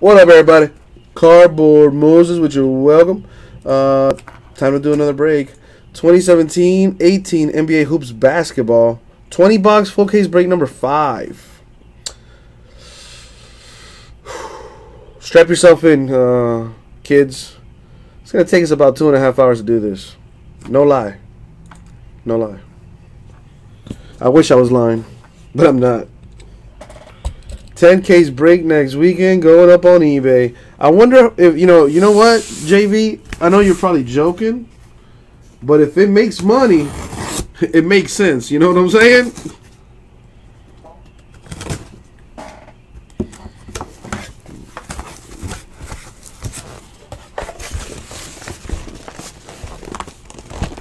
What up, everybody? Cardboard Moses, which you're welcome. Uh, time to do another break. 2017 18 NBA Hoops Basketball. 20 box full case break number 5. Strap yourself in, uh, kids. It's going to take us about two and a half hours to do this. No lie. No lie. I wish I was lying, but I'm not. 10 case break next weekend going up on eBay. I wonder if you know, you know what, JV? I know you're probably joking, but if it makes money, it makes sense. You know what I'm saying?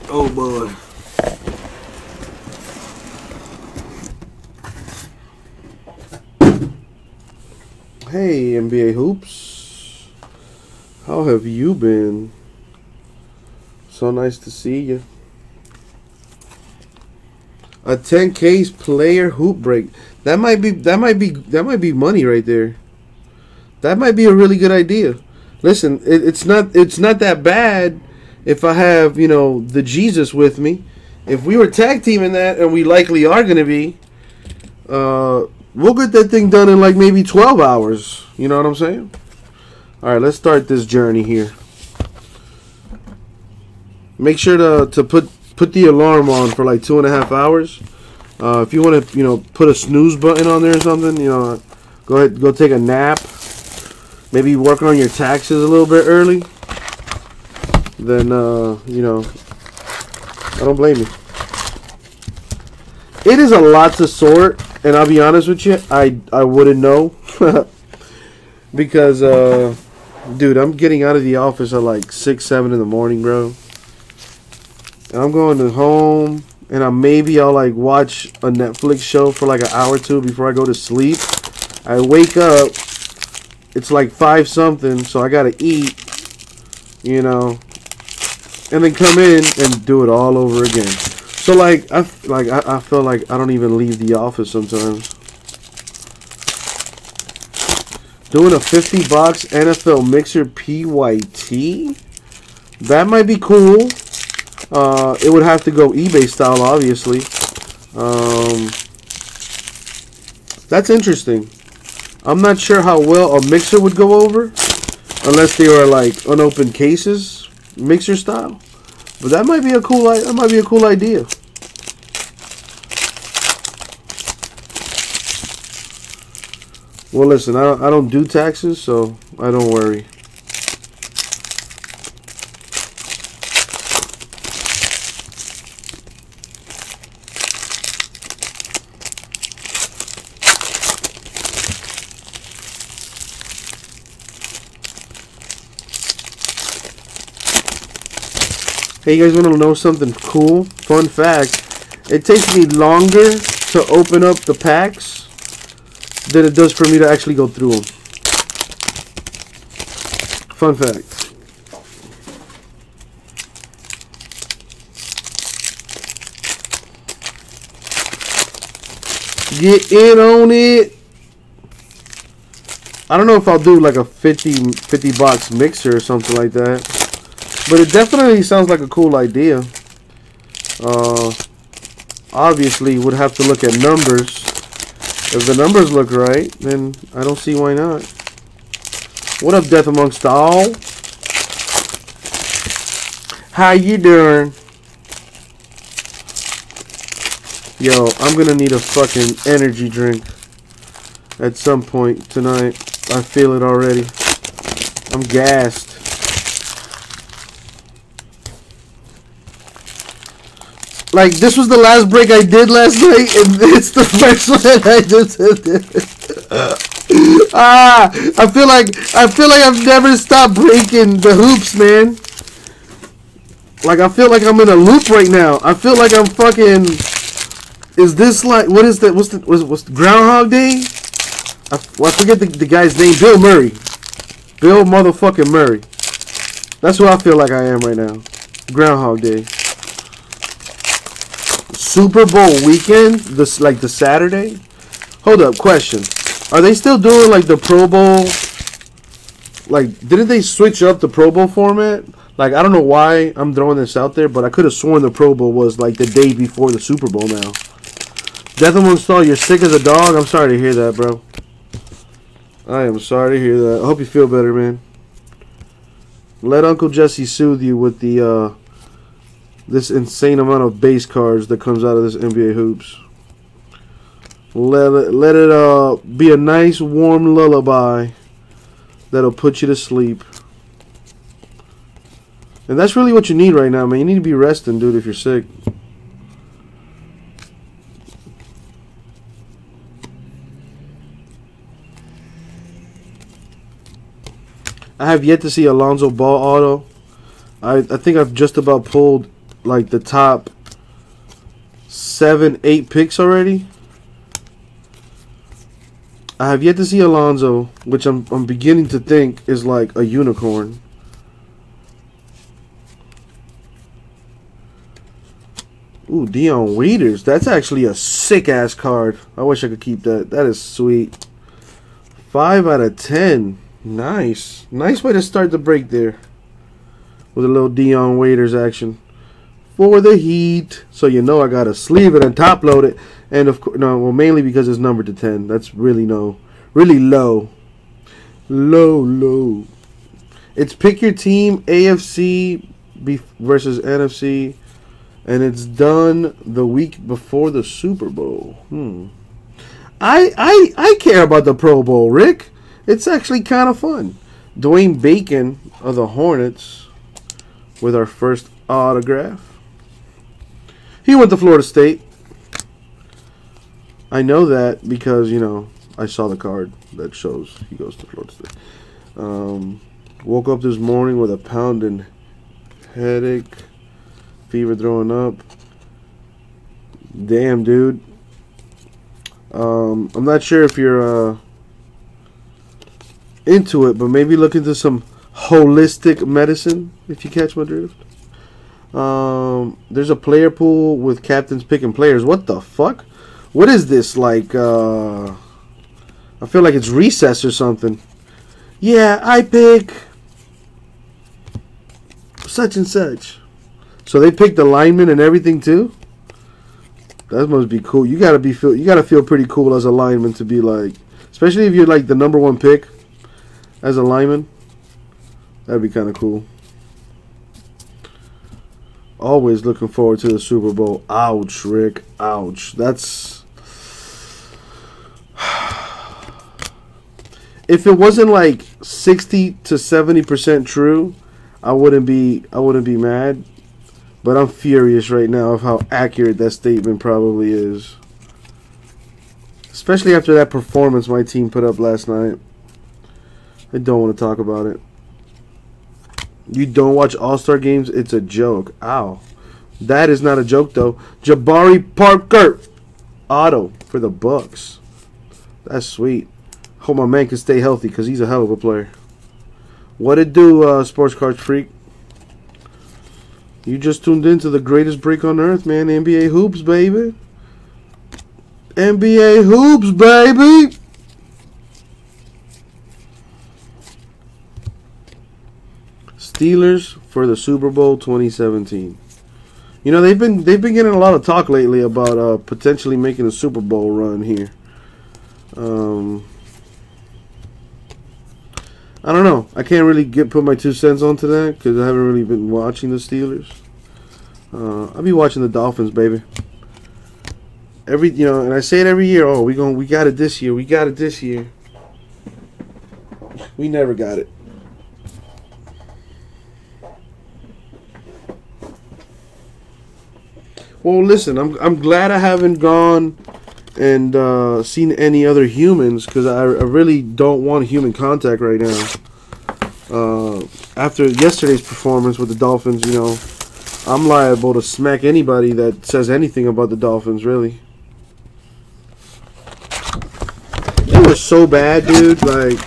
Oh boy. Hey, NBA Hoops. How have you been? So nice to see you. A 10 case player hoop break. That might be that might be that might be money right there. That might be a really good idea. Listen, it, it's not it's not that bad if I have, you know, the Jesus with me. If we were tag teaming that and we likely are going to be uh we'll get that thing done in like maybe 12 hours. You know what I'm saying? All right, let's start this journey here. Make sure to, to put put the alarm on for like two and a half hours. Uh, if you want to, you know, put a snooze button on there or something, you know, go ahead, go take a nap. Maybe working on your taxes a little bit early. Then, uh, you know, I don't blame you. It is a lot to sort and I'll be honest with you, I I wouldn't know because uh, dude, I'm getting out of the office at like six, seven in the morning, bro. And I'm going to home, and I maybe I'll like watch a Netflix show for like an hour or two before I go to sleep. I wake up, it's like five something, so I gotta eat, you know, and then come in and do it all over again. So like I like I, I feel like I don't even leave the office sometimes. Doing a 50 box NFL mixer PYT. That might be cool. Uh, it would have to go eBay style, obviously. Um, that's interesting. I'm not sure how well a mixer would go over, unless they were like unopened cases, mixer style. But that might be a cool. That might be a cool idea. Well, listen, I don't, I don't do taxes, so I don't worry. Hey, you guys want to know something cool? Fun fact. It takes me longer to open up the packs than it does for me to actually go through them. Fun fact. Get in on it. I don't know if I'll do like a 50, 50 box mixer or something like that. But it definitely sounds like a cool idea. Uh, obviously, would have to look at numbers. If the numbers look right, then I don't see why not. What up, Death Amongst All? How you doing? Yo, I'm gonna need a fucking energy drink at some point tonight. I feel it already. I'm gassed. Like this was the last break I did last night, and it's the first one I just did. ah, I feel like I feel like I've never stopped breaking the hoops, man. Like I feel like I'm in a loop right now. I feel like I'm fucking. Is this like what is that? What's the what's, what's the Groundhog Day? I, well, I forget the, the guy's name. Bill Murray. Bill motherfucking Murray. That's who I feel like I am right now. Groundhog Day. Super Bowl weekend, this like the Saturday. Hold up, question: Are they still doing like the Pro Bowl like didn't they switch up the Pro Bowl format? Like I don't know why I'm throwing this out there, but I could have sworn the Pro Bowl was like the day before the Super Bowl. Now, Death Among Stall, you're sick as a dog. I'm sorry to hear that, bro. I am sorry to hear that. I hope you feel better, man. Let Uncle Jesse soothe you with the uh, this insane amount of base cards that comes out of this NBA hoops. Let it let it uh be a nice warm lullaby that'll put you to sleep. And that's really what you need right now, man. You need to be resting, dude, if you're sick. I have yet to see Alonzo Ball auto. I I think I've just about pulled like the top seven, eight picks already. I have yet to see Alonzo, which I'm I'm beginning to think is like a unicorn. Ooh, Dion Waiters. That's actually a sick ass card. I wish I could keep that. That is sweet. Five out of ten. Nice. Nice way to start the break there. With a little Dion Waiters action. For the Heat. So you know I gotta sleeve it and top load it. And of course, no, well, mainly because it's numbered to 10. That's really no, really low. Low, low. It's pick your team, AFC versus NFC, and it's done the week before the Super Bowl. Hmm. I I I care about the Pro Bowl, Rick. It's actually kind of fun. Dwayne Bacon of the Hornets with our first autograph. He went to Florida State. I know that because, you know, I saw the card that shows he goes to Florida State. Um, woke up this morning with a pounding headache, fever throwing up. Damn, dude. Um, I'm not sure if you're uh, into it, but maybe look into some holistic medicine if you catch my drift. Um, there's a player pool with captains picking players. What the fuck? What is this like? Uh, I feel like it's recess or something. Yeah, I pick such and such. So they picked the lineman and everything too. That must be cool. You gotta be feel. You gotta feel pretty cool as a lineman to be like, especially if you're like the number one pick as a lineman. That'd be kind of cool. Always looking forward to the Super Bowl. Ouch, Rick. Ouch. That's if it wasn't like 60 to 70% true, I wouldn't be I wouldn't be mad. But I'm furious right now of how accurate that statement probably is. Especially after that performance my team put up last night. I don't want to talk about it. You don't watch All-Star games? It's a joke. Ow. That is not a joke though. Jabari Parker auto for the Bucks. That's sweet. Hope my man can stay healthy because he's a hell of a player. What it do, uh, Sports Cards Freak? You just tuned into the greatest break on earth, man. NBA Hoops, baby. NBA Hoops, baby. Steelers for the Super Bowl 2017. You know they've been they've been getting a lot of talk lately about uh, potentially making a Super Bowl run here. Um, I don't know. I can't really get put my two cents onto that because I haven't really been watching the Steelers. Uh, I'll be watching the Dolphins, baby. Every you know, and I say it every year. Oh, we going we got it this year. We got it this year. We never got it. Well, listen, I'm I'm glad I haven't gone and uh, seen any other humans because I, I, really don't want human contact right now. Uh, after yesterday's performance with the Dolphins, you know, I'm liable to smack anybody that says anything about the Dolphins, really. It was so bad, dude. Like,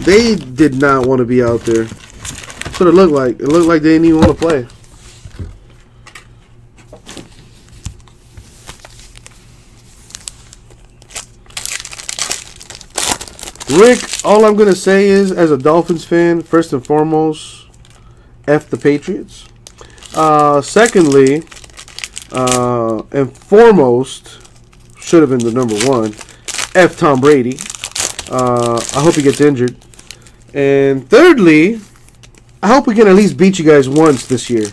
they did not want to be out there. That's what it looked like. It looked like they didn't even want to play. Rick, all I'm going to say is, as a Dolphins fan, first and foremost, F the Patriots. Uh, secondly, uh, and foremost, should have been the number one, F Tom Brady. Uh, I hope he gets injured. And thirdly, I hope we can at least beat you guys once this year.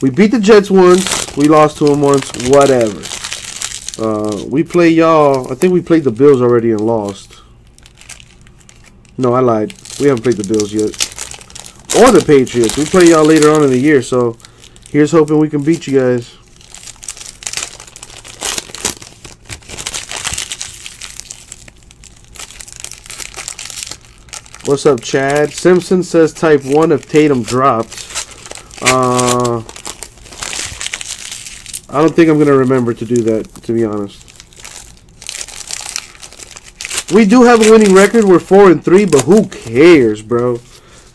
We beat the Jets once, we lost to them once, whatever. Uh, we play y'all. I think we played the Bills already and lost. No, I lied. We haven't played the Bills yet. Or the Patriots. We play y'all later on in the year, so here's hoping we can beat you guys. What's up, Chad? Simpson says type 1 if Tatum dropped. Uh, I don't think I'm going to remember to do that, to be honest. We do have a winning record. We're 4 and 3, but who cares, bro?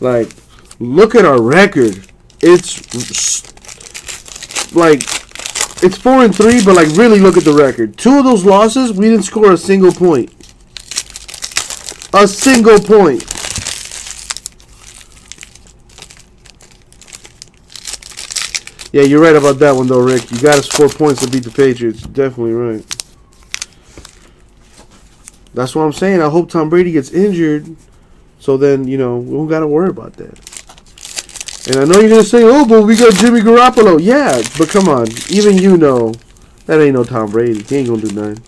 Like, look at our record. It's like it's 4 and 3, but like really look at the record. Two of those losses, we didn't score a single point. A single point. Yeah, you're right about that one, though, Rick. You got to score points to beat the Patriots. Definitely right. That's what I'm saying. I hope Tom Brady gets injured, so then you know we don't got to worry about that. And I know you're gonna say, "Oh, but we got Jimmy Garoppolo." Yeah, but come on, even you know that ain't no Tom Brady. He ain't gonna do nothing.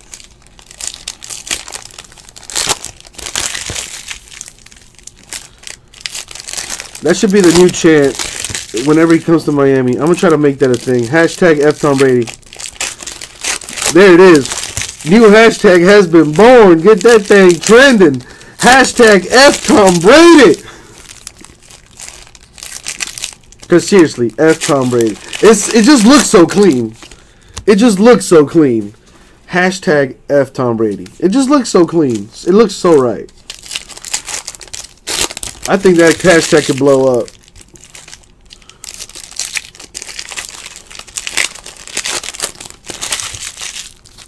That should be the new chant whenever he comes to Miami. I'm gonna try to make that a thing. Hashtag F Tom Brady. There it is. New hashtag has been born. Get that thing trending. Hashtag F Tom Brady. Cause seriously, F Tom Brady. It's it just looks so clean. It just looks so clean. Hashtag F Tom Brady. It just looks so clean. It looks so right. I think that hashtag could blow up.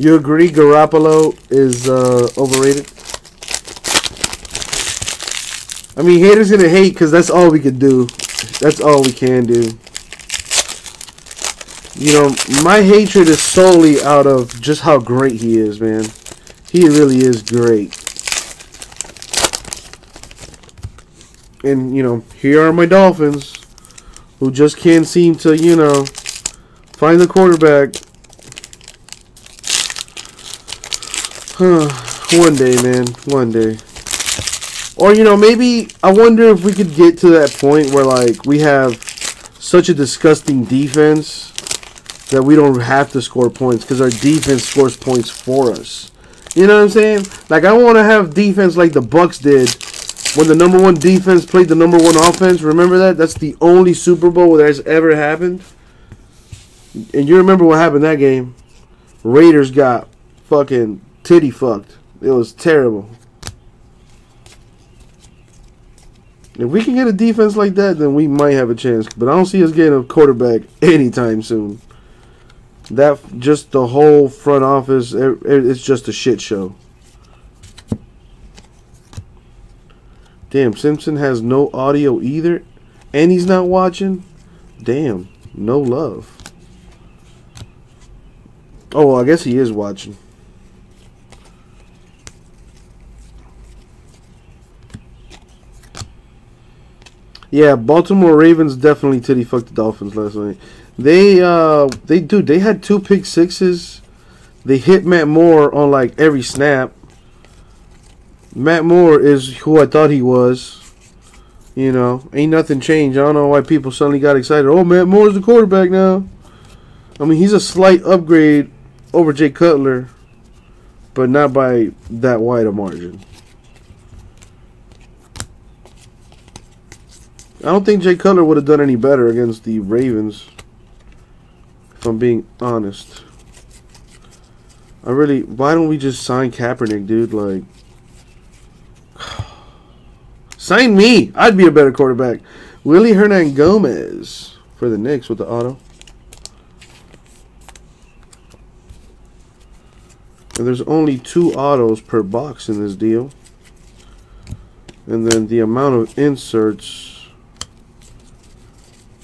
You agree Garoppolo is uh, overrated? I mean, haters gonna hate because that's all we can do. That's all we can do. You know, my hatred is solely out of just how great he is, man. He really is great. And, you know, here are my Dolphins who just can't seem to, you know, find the quarterback One day, man. One day. Or, you know, maybe I wonder if we could get to that point where, like, we have such a disgusting defense that we don't have to score points because our defense scores points for us. You know what I'm saying? Like, I want to have defense like the Bucks did when the number one defense played the number one offense. Remember that? That's the only Super Bowl that has ever happened. And you remember what happened that game? Raiders got fucking titty fucked. It was terrible. If we can get a defense like that, then we might have a chance. But I don't see us getting a quarterback anytime soon. That just the whole front office, it's just a shit show. Damn, Simpson has no audio either, and he's not watching. Damn, no love. Oh, well, I guess he is watching. Yeah, Baltimore Ravens definitely titty fucked the Dolphins last night. They uh they dude they had two pick sixes. They hit Matt Moore on like every snap. Matt Moore is who I thought he was. You know, ain't nothing changed. I don't know why people suddenly got excited. Oh, Matt Moore's the quarterback now. I mean, he's a slight upgrade over Jay Cutler, but not by that wide a margin. I don't think Jay Cutler would have done any better against the Ravens. If I'm being honest. I really... Why don't we just sign Kaepernick, dude? Like... sign me! I'd be a better quarterback. Willy Hernangomez for the Knicks with the auto. And there's only two autos per box in this deal. And then the amount of inserts,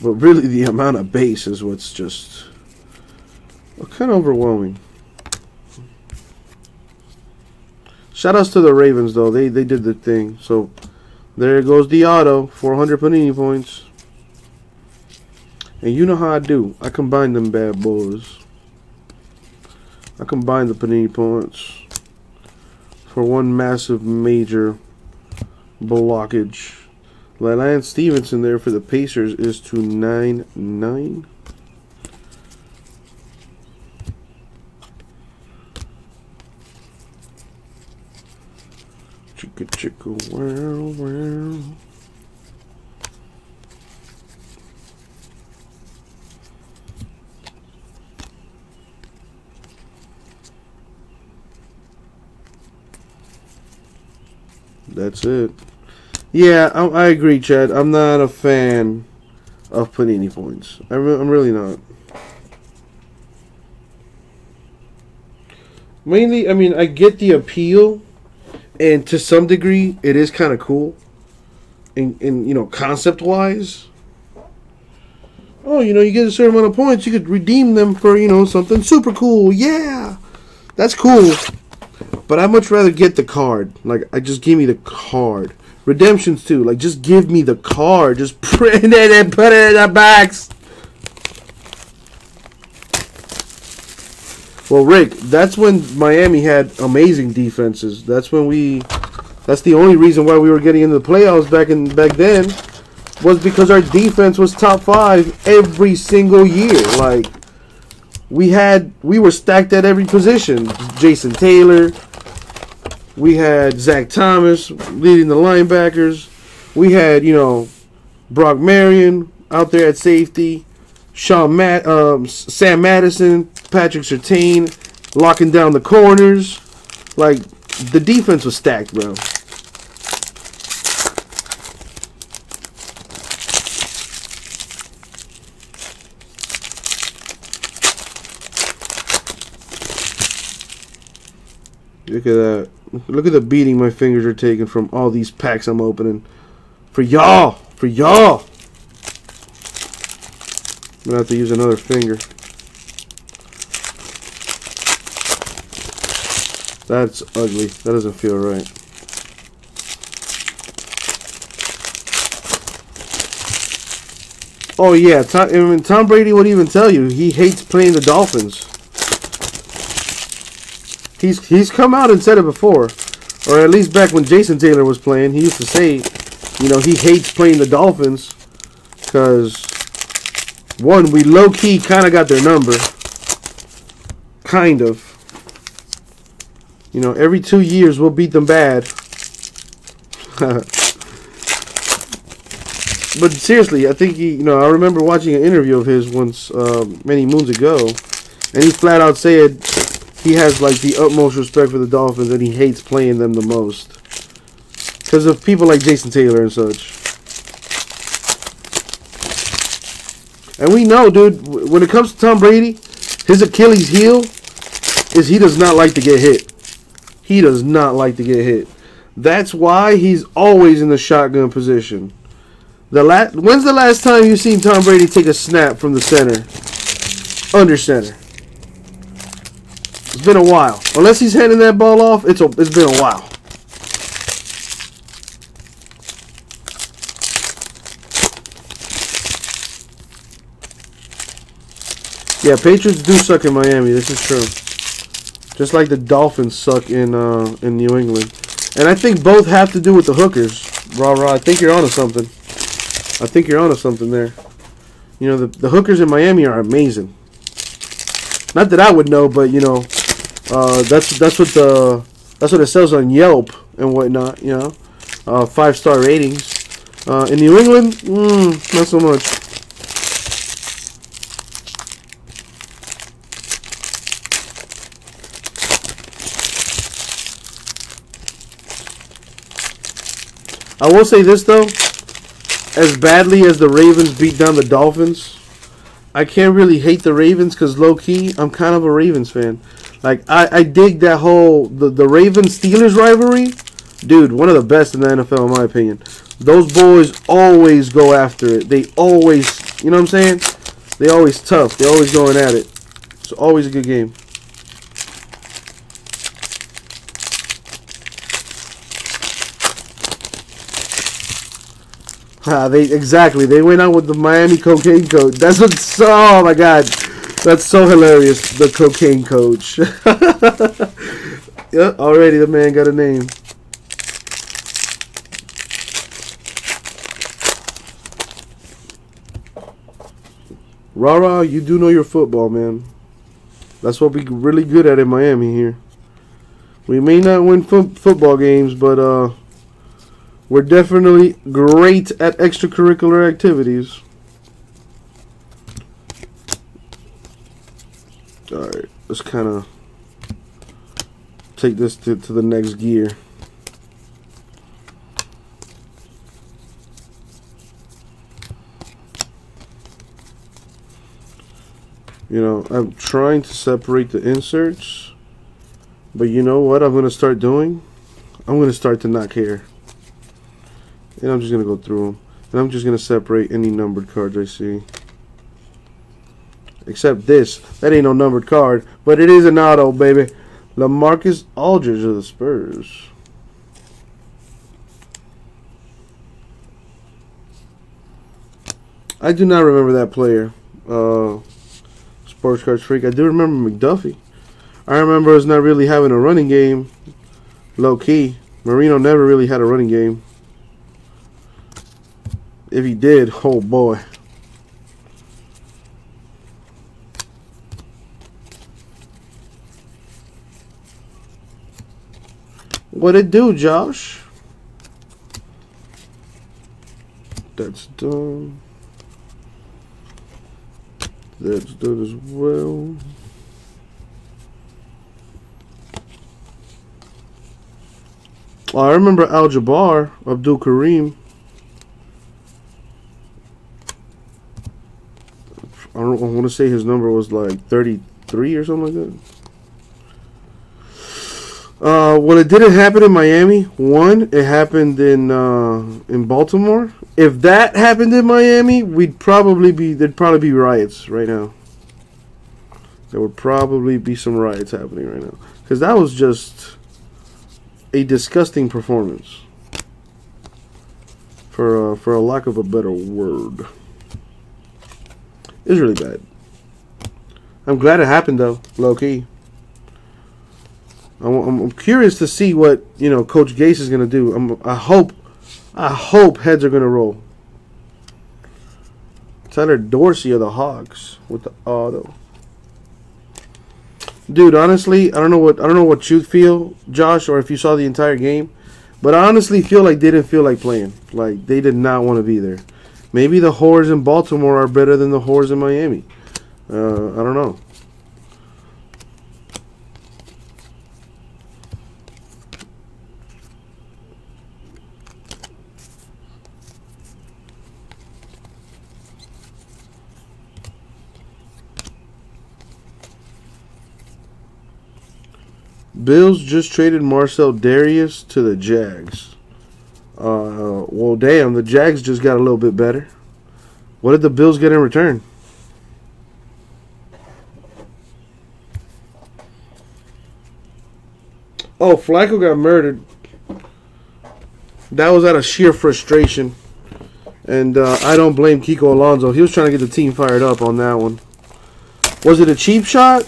but really the amount of base is what's just kind of overwhelming. Shoutouts to the Ravens though. They they did the thing. So there goes the auto. 400 panini points. And you know how I do. I combine them bad boys. I combine the panini points for one massive major blockage. Lance Stephenson there for the Pacers is to 9-9. Chicka chicka wow wow. That's it. Yeah, I, I, agree, Chad. I'm not a fan of Panini points. I re I'm really not. Mainly, I mean, I get the appeal and to some degree, it is kind of cool. In, in you know, concept wise. Oh, you know, you get a certain amount of points, you could redeem them for you know something super cool. Yeah, that's cool. But I'd much rather get the card. Like, I just give me the card. Redemptions too. Like, just give me the card. Just print it and put it in the box. Well, Rick, that's when Miami had amazing defenses. That's when we. That's the only reason why we were getting into the playoffs back in back then, was because our defense was top five every single year. Like, we had we were stacked at every position. Jason Taylor. We had Zach Thomas leading the linebackers. We had you know Brock Marion out there at safety. Sean Matt, um, Sam Madison, Patrick Surtain locking down the corners. Like the defense was stacked, bro. Look at that. Look at the beating my fingers are taking from all these packs I'm opening. For y'all! For y'all! I'm gonna have to use another finger. That's ugly. That doesn't feel right. Oh yeah, Tom, I mean, Tom Brady would even tell you he hates playing the Dolphins. He's he's come out and said it before, or at least back when Jason Taylor was playing, he used to say, you know, he hates playing the Dolphins because one, we low key kind of got their number. Kind of. You know, every two years we'll beat them bad. but seriously, I think he, you know, I remember watching an interview of his once, uh, many moons ago, and he flat out said he has like the utmost respect for the Dolphins and he hates playing them the most because of people like Jason Taylor and such. And we know, dude, when it comes to Tom Brady, his Achilles heel is he does not like to get hit. He does not like to get hit. That's why he's always in the shotgun position. The la- when's the last time you seen Tom Brady take a snap from the center? Under center. It's been a while. Unless he's handing that ball off, it's a, it's been a while. Yeah, Patriots do suck in Miami. This is true. Just like the Dolphins suck in uh, in New England. And I think both have to do with the hookers. Rah rah. I think you're onto something. I think you're onto something there. You know, the, the hookers in Miami are amazing. Not that I would know, but you know, uh, that's that's what the that's what it says on Yelp and whatnot. You know, uh, five star ratings. Uh, in New England, mm, not so much. I will say this though, as badly as the Ravens beat down the Dolphins, I can't really hate the Ravens because low key, I'm kind of a Ravens fan. Like I, I dig that whole the the Ravens Steelers rivalry. dude, one of the best in the NFL in my opinion. Those boys always go after it. They always, you know what I'm saying? They always tough. They always going at it. It's always a good game. Ah, they exactly. They went out with the Miami cocaine coach. That's what. Oh my god, that's so hilarious. The cocaine coach. already the man got a name. Rara, you do know your football, man. That's what we really good at in Miami here. We may not win fo football games, but uh, we're definitely great at extracurricular activities. Alright, let's kind of take this to, to the next gear. You know, I'm trying to separate the inserts. But you know what I'm going to start doing? I'm going to start to not care. And I'm just going to go through them. And I'm just going to separate any numbered cards I see. Except this. That ain't no numbered card. But it is an auto, baby. LaMarcus Aldridge of the Spurs. I do not remember that player. Uh, Sports Cards Freak. I do remember McDuffie. I remember us not really having a running game. Low key. Marino never really had a running game. If he did, oh boy. What it do, Josh? That's done. That's done as well. Oh, I remember Al Jabbar, Abdul Kareem. I don't I want to say his number was like 33 or something like that. Uh, well, it didn't happen in Miami. One, it happened in uh, in Baltimore. If that happened in Miami, we'd probably be there'd probably be riots right now. There would probably be some riots happening right now because that was just a disgusting performance. For uh, for a lack of a better word, it was really bad. I'm glad it happened though, low key. I'm, I'm curious to see what you know Coach Gase is going to do. I'm, I hope, I hope heads are going to roll. Tyler Dorsey of the Hawks with the auto. Dude, honestly, I don't know what I don't know what you feel, Josh, or if you saw the entire game, but I honestly feel like they didn't feel like playing. Like they did not want to be there. Maybe the whores in Baltimore are better than the whores in Miami. Uh, I don't know. Bills just traded Marcell Dareus to the Jags. Uh, well, damn, the Jags just got a little bit better. What did the Bills get in return? Oh, Flacco got murdered. That was out of sheer frustration. And uh, I don't blame Kiko Alonso. He was trying to get the team fired up on that one. Was it a cheap shot?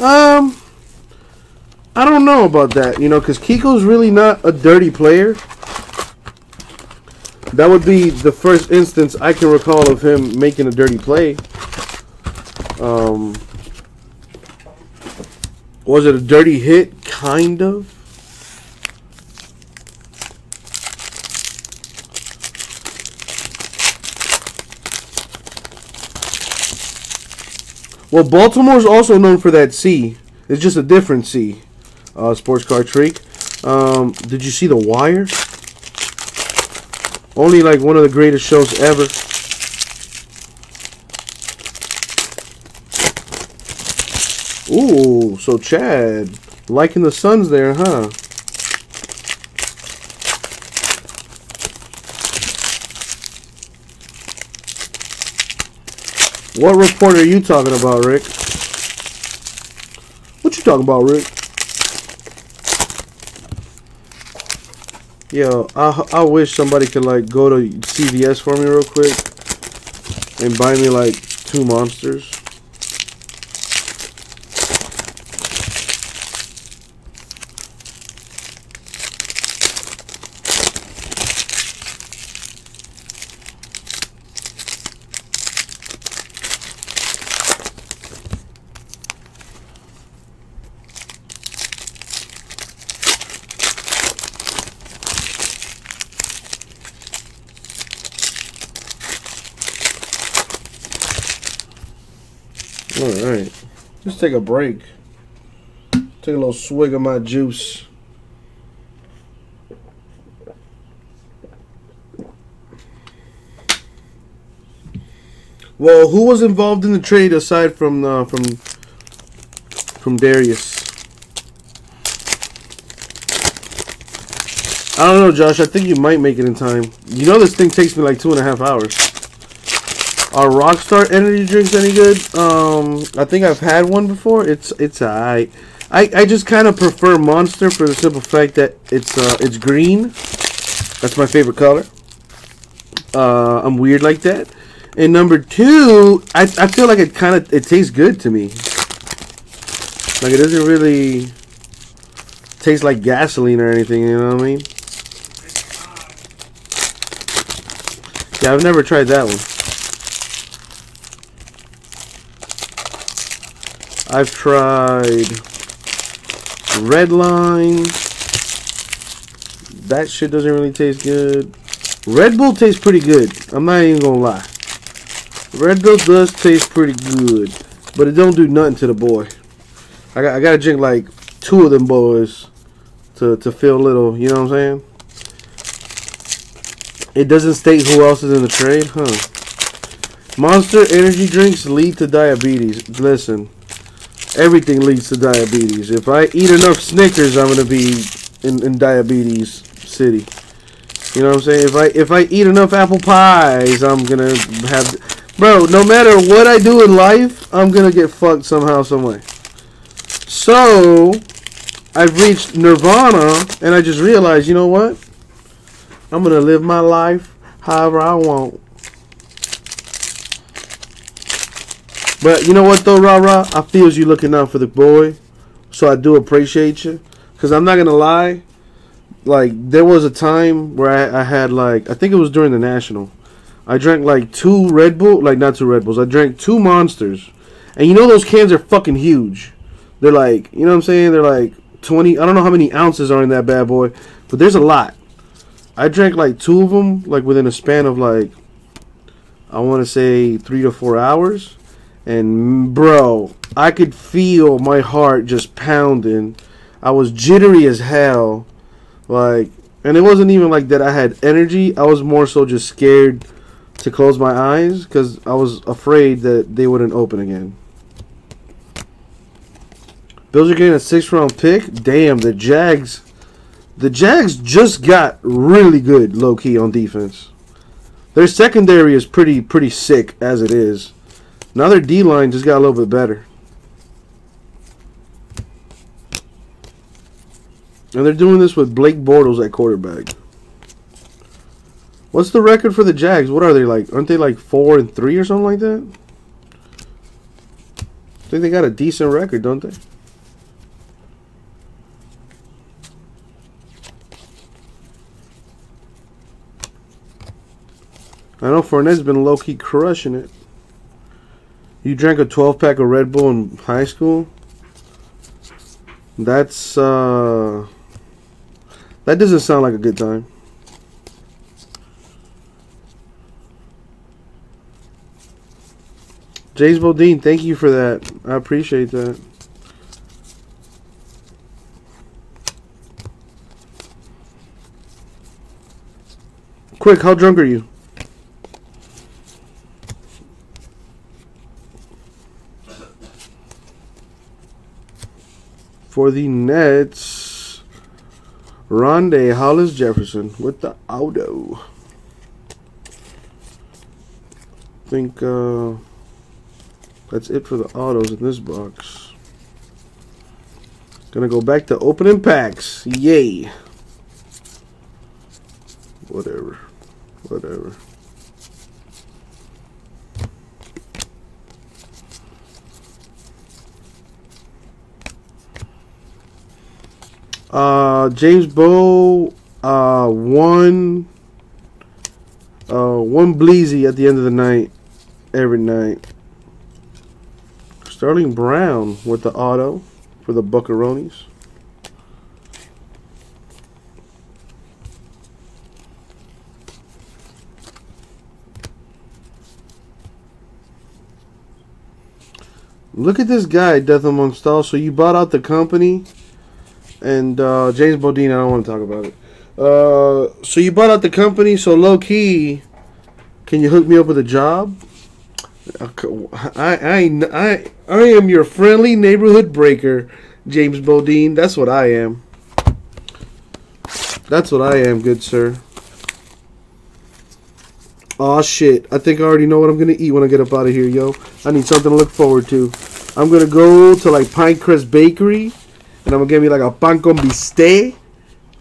Um, I don't know about that, you know, because Kiko's really not a dirty player. That would be the first instance I can recall of him making a dirty play. Um, was it a dirty hit? Kind of. Well, Baltimore's also known for that C. It's just a different C uh, sports car trick. Um, did you see The Wire? Only like one of the greatest shows ever. Ooh, so Chad, liking the Suns there, huh? What report are you talking about, Rick? What you talking about, Rick? Yo, I, I wish somebody could like go to CVS for me real quick and buy me like two monsters. Alright. Let's take a break. Take a little swig of my juice. Well, who was involved in the trade aside from uh, from from Dareus? I don't know, Josh. I think you might make it in time. You know this thing takes me like two and a half hours. Are Rockstar energy drinks any good? Um, I think I've had one before. It's it's alright. I, I just kind of prefer Monster for the simple fact that it's uh it's green. That's my favorite color. Uh, I'm weird like that. And number two, I, I feel like it kind of it tastes good to me. Like it doesn't really taste like gasoline or anything. You know what I mean? Yeah, I've never tried that one. I've tried Red Line. That shit doesn't really taste good. Red Bull tastes pretty good. I'm not even gonna lie. Red Bull does taste pretty good, but it don't do nothing to the boy. I got I gotta drink like two of them boys to to feel little. You know what I'm saying? It doesn't state who else is in the trade, huh? Monster energy drinks lead to diabetes. Listen, everything leads to diabetes. If I eat enough Snickers, I'm gonna be in, in diabetes city. You know what I'm saying? If I if I eat enough apple pies, I'm gonna have. Bro, no matter what I do in life, I'm gonna get fucked somehow, some way. So, I've reached nirvana, and I just realized, you know what? I'm gonna live my life however I want. But you know what though, Rah Rah? I feels you looking out for the boy. So I do appreciate you. Cause I'm not gonna lie. Like there was a time where I, I had like I think it was during the national. I drank like two Red Bull, like not two Red Bulls. I drank two monsters. And you know those cans are fucking huge. They're like, you know what I'm saying? They're like 20. I don't know how many ounces are in that bad boy, but there's a lot. I drank like two of them, like within a span of like, I want to say three to four hours. And bro, I could feel my heart just pounding. I was jittery as hell. Like, and it wasn't even like that I had energy. I was more so just scared to close my eyes because I was afraid that they wouldn't open again. Bills are getting a six round pick. Damn, the Jags. The Jags just got really good low key on defense. Their secondary is pretty pretty sick as it is. Now their D line just got a little bit better. And they're doing this with Blake Bortles at quarterback. What's the record for the Jags? What are they like? Aren't they like four and three or something like that? I think they got a decent record, don't they? I know Fournette's been low key crushing it. You drank a 12 pack of Red Bull in high school? That's, uh. That doesn't sound like a good time. James Bodine, thank you for that. I appreciate that. Quick, how drunk are you? For the Nets, Rondae Hollis Jefferson with the auto. I think uh That's it for the autos in this box. Gonna go back to opening packs. Yay. Whatever. Whatever. Uh, James Bow, uh, one, uh, one Bleezy at the end of the night, every night. Sterling Brown with the auto for the Buccaronis. Look at this guy, Death Amongst All. So you bought out the company and uh, James Bodine. I don't want to talk about it. Uh, so you bought out the company. So low key, can you hook me up with a job? I I I I am your friendly neighborhood breaker, James Bodine. That's what I am. That's what I am, good sir. Oh shit! I think I already know what I'm gonna eat when I get up out of here, yo. I need something to look forward to. I'm gonna go to like Pinecrest Bakery and I'm gonna get me like a pan con bistec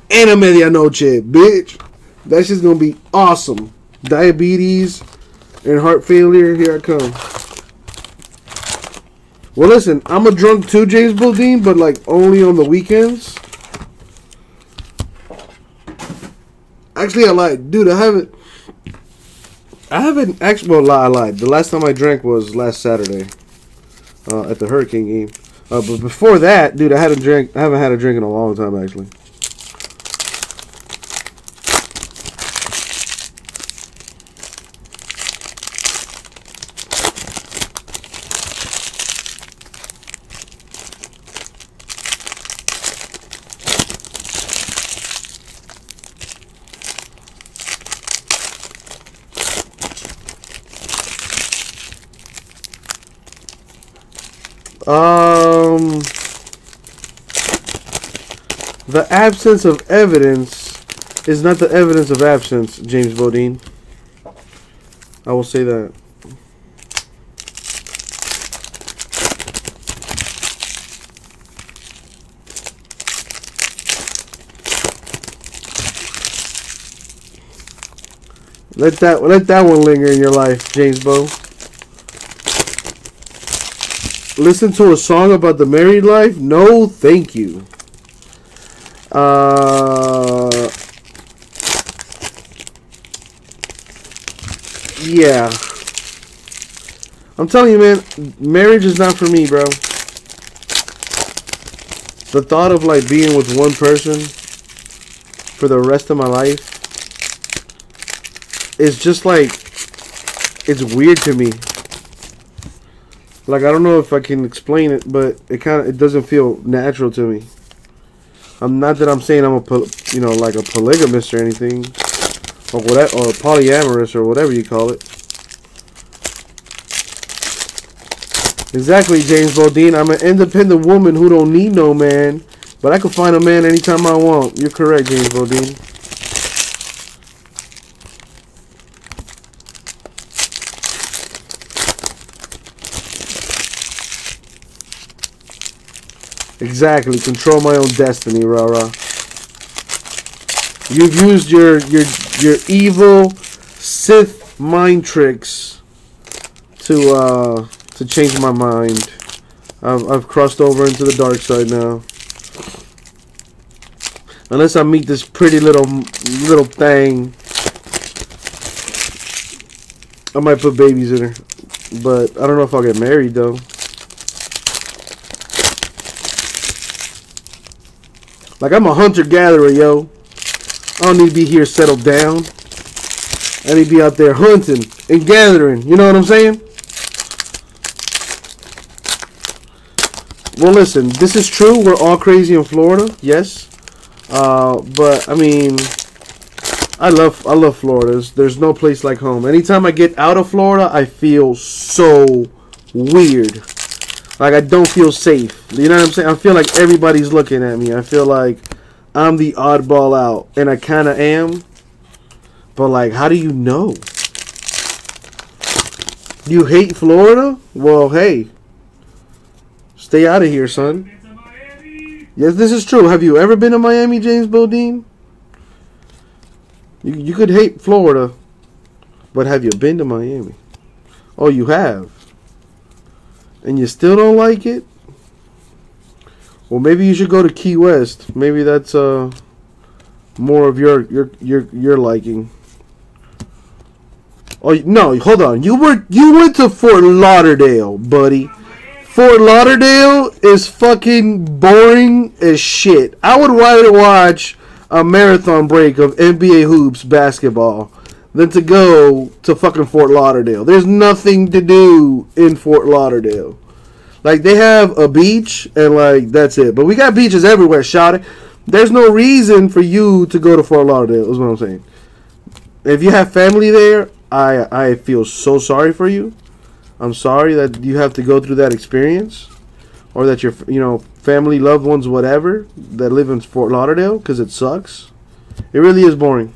and a medianoche, bitch. That shit's gonna be awesome. Diabetes and heart failure, here I come. Well, listen, I'm a drunk too, James Bodine, but like only on the weekends. Actually, I lied, dude. I haven't. I haven't actually. Well, I lied. The last time I drank was last Saturday uh, at the Hurricane game. Uh, but before that, dude, I had a drink. I haven't had a drink in a long time, actually. Um, the absence of evidence is not the evidence of absence, James Bodine. I will say that. Let that let that one linger in your life, James Bow listen to a song about the married life? No, thank you. Uh, yeah. I'm telling you, man, marriage is not for me, bro. The thought of like being with one person for the rest of my life is just like it's weird to me. Like I don't know if I can explain it, but it kind of it doesn't feel natural to me. I'm not that I'm saying I'm a you know like a polygamist or anything, or whatever, or polyamorous or whatever you call it. Exactly, James Bodine. I'm an independent woman who don't need no man, but I can find a man anytime I want. You're correct, James Bodine. Exactly. Control my own destiny, Rara. You've used your your your evil Sith mind tricks to uh to change my mind. I've I've crossed over into the dark side now. Unless I meet this pretty little little thing, I might put babies in her. But I don't know if I'll get married though. Like I'm a hunter gatherer, yo. I don't need to be here settled down. I need to be out there hunting and gathering. You know what I'm saying? Well, listen, this is true. We're all crazy in Florida, yes. Uh, but I mean, I love I love Florida. There's no place like home. Anytime I get out of Florida, I feel so weird. Like I don't feel safe. You know what I'm saying? I feel like everybody's looking at me. I feel like I'm the oddball out, and I kind of am. But like, how do you know? You hate Florida? Well, hey. Stay out of here, son. Yes, this is true. Have you ever been to Miami, James Bodine? You, you could hate Florida, but have you been to Miami? Oh, you have. And you still don't like it? Well, maybe you should go to Key West. Maybe that's uh more of your your your your liking. Oh no, hold on. You were you went to Fort Lauderdale, buddy. Fort Lauderdale is fucking boring as shit. I would rather watch a marathon break of NBA hoops basketball than to go to fucking Fort Lauderdale. There's nothing to do in Fort Lauderdale. Like they have a beach and like that's it. But we got beaches everywhere, shot it. There's no reason for you to go to Fort Lauderdale, is what I'm saying. If you have family there, I I feel so sorry for you. I'm sorry that you have to go through that experience, or that your you know family, loved ones, whatever that live in Fort Lauderdale, because it sucks. It really is boring.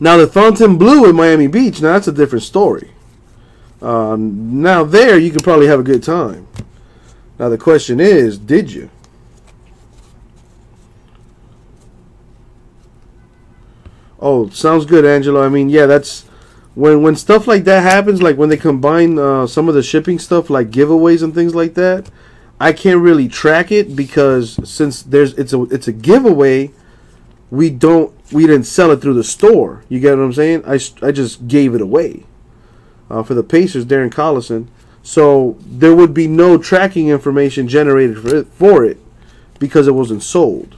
Now the Fontainebleau in Miami Beach, now that's a different story. Um, now there you can probably have a good time. Now the question is, did you? Oh, sounds good, Angelo. I mean, yeah, that's when when stuff like that happens. Like when they combine uh, some of the shipping stuff, like giveaways and things like that. I can't really track it because since there's it's a it's a giveaway, we don't we didn't sell it through the store. You get what I'm saying? I, I just gave it away uh, for the Pacers, Darren Collison. So there would be no tracking information generated for it, for it because it wasn't sold.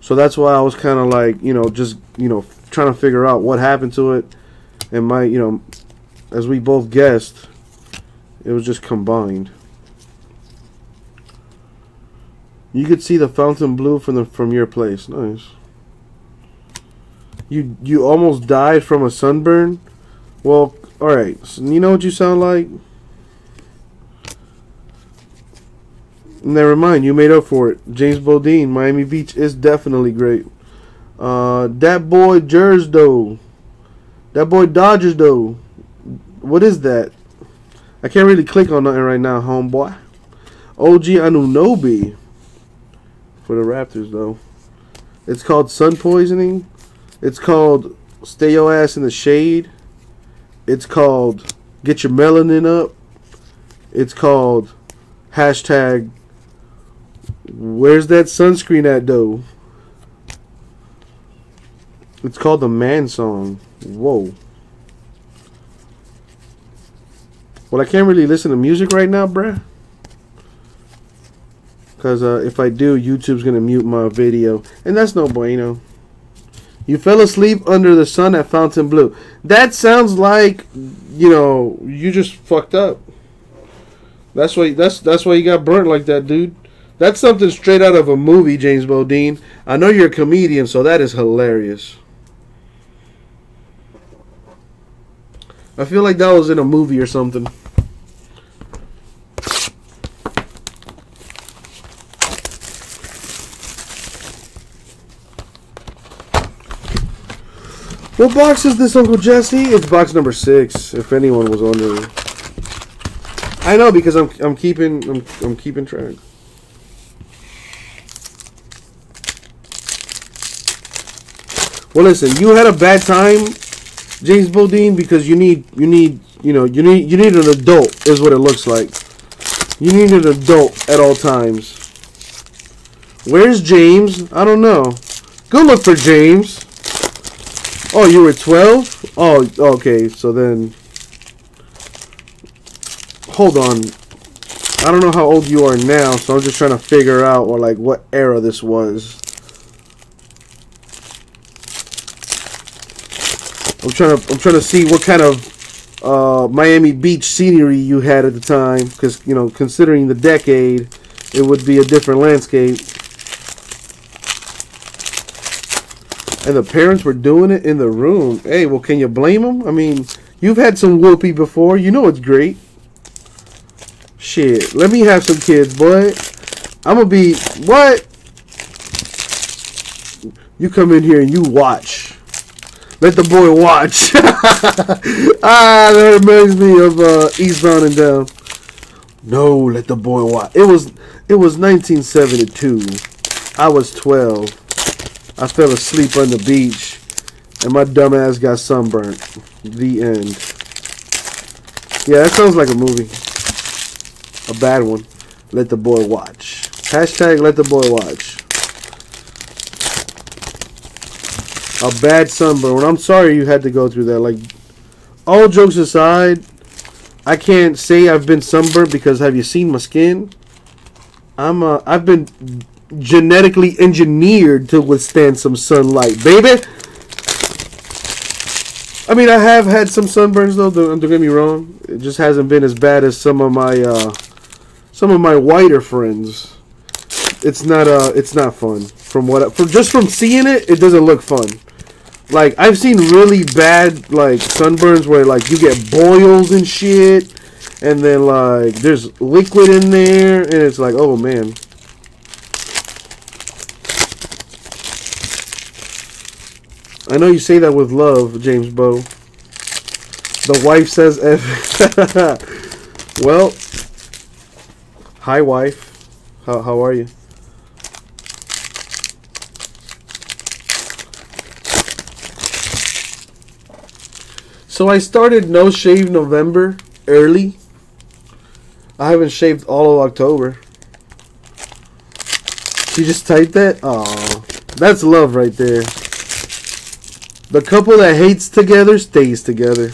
So that's why I was kind of like, you know, just, you know, trying to figure out what happened to it. And my, you know, as we both guessed, it was just combined. You could see the Fontainebleau from the from your place. Nice. You you almost died from a sunburn? Well, all right. So you know what you sound like? Never mind, you made up for it. James Bodine, Miami Beach is definitely great. Uh, that boy Jers though. That boy Dodgers though. What is that? I can't really click on nothing right now, homeboy. OG Anunoby for the Raptors though. It's called sun poisoning. It's called stay your ass in the shade. It's called get your melanin up. It's called hashtag Where's that sunscreen at though? It's called the Man Song. Whoa. Well, I can't really listen to music right now, bruh. Because uh, if I do, YouTube's going to mute my video. And that's no bueno. You fell asleep under the sun at Fontainebleau. That sounds like, you know, you just fucked up. That's why that's that's why you got burnt like that, dude. That's something straight out of a movie, James Bodine. I know you're a comedian, so that is hilarious. I feel like that was in a movie or something. What box is this, Uncle Jesse? It's box number six. If anyone was wondering, I know because I'm I'm keeping I'm I'm keeping track. Well, listen, you had a bad time, James Bodine, because you need you need you know you need you need an adult is what it looks like. You need an adult at all times. Where's James? I don't know. Go look for James. Oh, you were 12? Oh, okay. So then hold on. I don't know how old you are now, so I'm just trying to figure out or like what era this was. I'm trying to I'm trying to see what kind of uh, Miami Beach scenery you had at the time, because you know, considering the decade, it would be a different landscape. And the parents were doing it in the room. Hey, well, can you blame them? I mean, you've had some whoopee before. You know it's great. Shit, let me have some kids, boy. I'm gonna be what? You come in here and you watch. let the boy watch. ah, that reminds me of uh, Eastbound and Down. No, let the boy watch. It was it was 1972. I was 12. I fell asleep on the beach, and my dumb ass got sunburnt. The end. Yeah, that sounds like a movie. A bad one. Let the boy watch. Hashtag let the boy watch. A bad sunburn. I'm sorry you had to go through that. Like, all jokes aside, I can't say I've been sunburned because have you seen my skin? I'm uh, I've been genetically engineered to withstand some sunlight, baby. I mean, I have had some sunburns though. Don't, don't get me wrong. It just hasn't been as bad as some of my uh, some of my whiter friends. It's not uh, it's not fun. From what from just from seeing it, it doesn't look fun. Like I've seen really bad like sunburns where like you get boils and shit, and then like there's liquid in there, and it's like oh man. I know you say that with love, James Bow. The wife says, "Well, Hi, wife. How, how are you? So I started No Shave November early. I haven't shaved all of October. She just typed that? Oh, that's love right there. The couple that hates together stays together.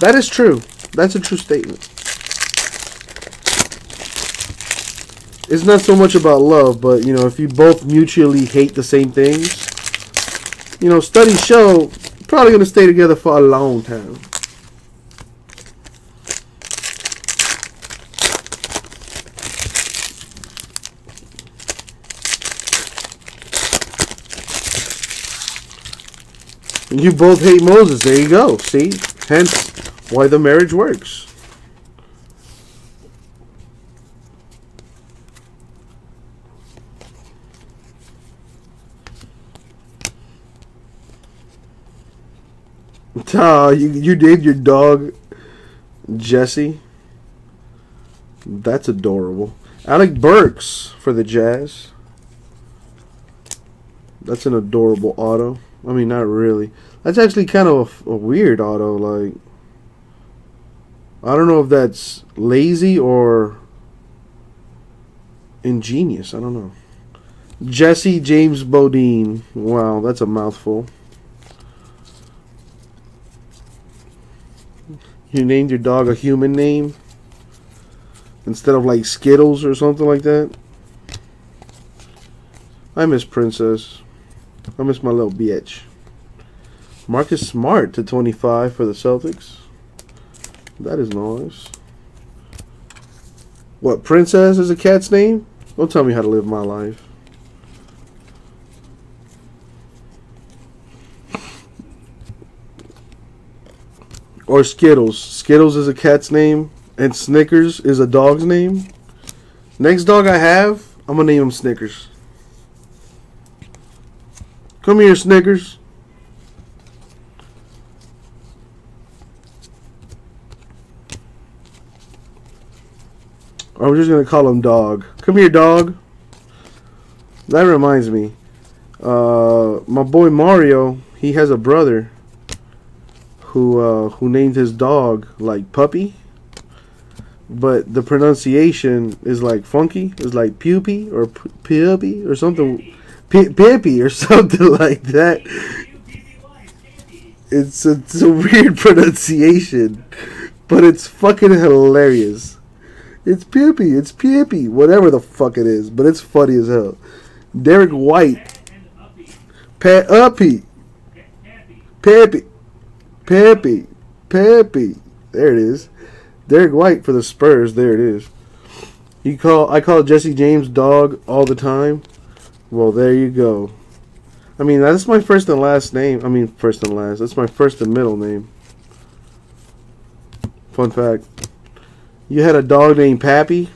That is true. That's a true statement. It's not so much about love, but you know, if you both mutually hate the same things, you know, studies show probably going to stay together for a long time. You both hate Moses. There you go. See? Hence why the marriage works. Ah, you, you named your dog Jesse. That's adorable. Alec Burks for the Jazz. That's an adorable auto. I mean, not really. That's actually kind of a, a weird auto. Like, I don't know if that's lazy or ingenious. I don't know. Jesse James Bodine. Wow, that's a mouthful. You named your dog a human name instead of like Skittles or something like that. I miss Princess. I miss my little bitch. Marcus Smart to 25 for the Celtics. That is nice. What, Princess is a cat's name? Don't tell me how to live my life. Or Skittles. Skittles is a cat's name, and Snickers is a dog's name. Next dog I have, I'm going to name him Snickers. Come here, Snickers. I'm just gonna call him Dog. Come here, Dog. That reminds me. Uh, my boy Mario, he has a brother who uh, who named his dog like Puppy, but the pronunciation is like funky. It's like Puppy or Puppy or something, Pippy or something like that. It's a, it's a weird pronunciation, but it's fucking hilarious. It's Pippy. It's Pippy. Whatever the fuck it is. But it's funny as hell. Derrick White. Pat Uppy. Peppy. Peppy. Peppy. There it is. Derrick White for the Spurs. There it is. You call I call Jesse James dog all the time. Well, there you go. I mean, that's my first and last name. I mean, first and last. That's my first and middle name. Fun fact. You had a dog named Pappy.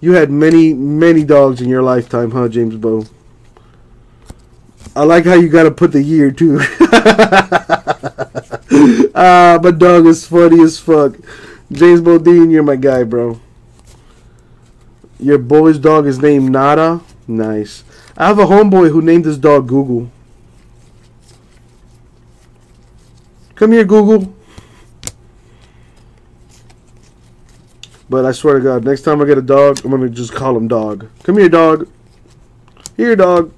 You had many, many dogs in your lifetime, huh, James Bow? I like how you got to put the year too. ah, my dog is funny as fuck. James Bodine, you're my guy, bro. Your boy's dog is named Nada. Nice. I have a homeboy who named his dog Google. Come here, Google. But I swear to God, next time I get a dog, I'm gonna just call him Dog. Come here, dog. Here, dog.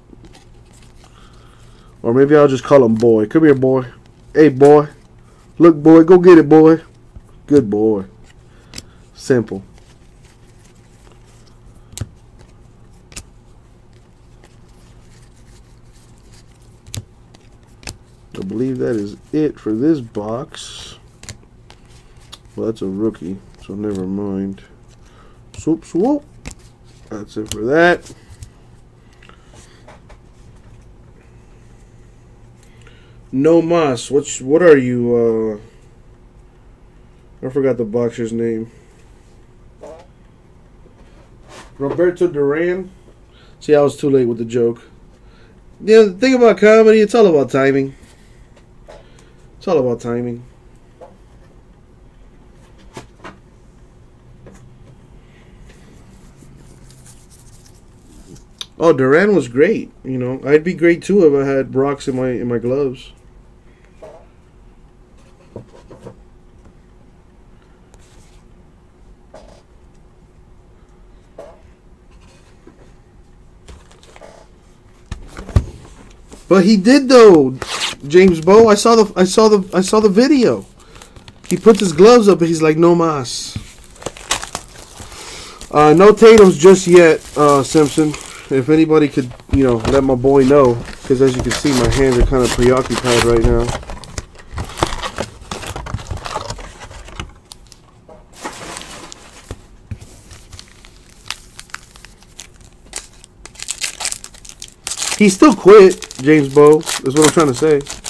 Or maybe I'll just call him Boy. Come here, boy. Hey, boy. Look, boy, go get it, boy. Good boy. Simple. I believe that is it for this box. Well, that's a rookie, so never mind. Swoop, swoop. That's it for that. No Mas, what what are you? Uh, I forgot the boxer's name. Roberto Duran. See, I was too late with the joke. Yeah, the thing about comedy, it's all about timing. It's all about timing. Oh, Duran was great. You know, I'd be great too if I had rocks in my in my gloves. But he did though, James Bow. I saw the I saw the I saw the video. He puts his gloves up and he's like, no mas. Uh, no Tatum's just yet, uh, Simpson. If anybody could, you know, let my boy know, because as you can see, my hands are kind of preoccupied right now. He still quit, James Bow. Is what I'm trying to say.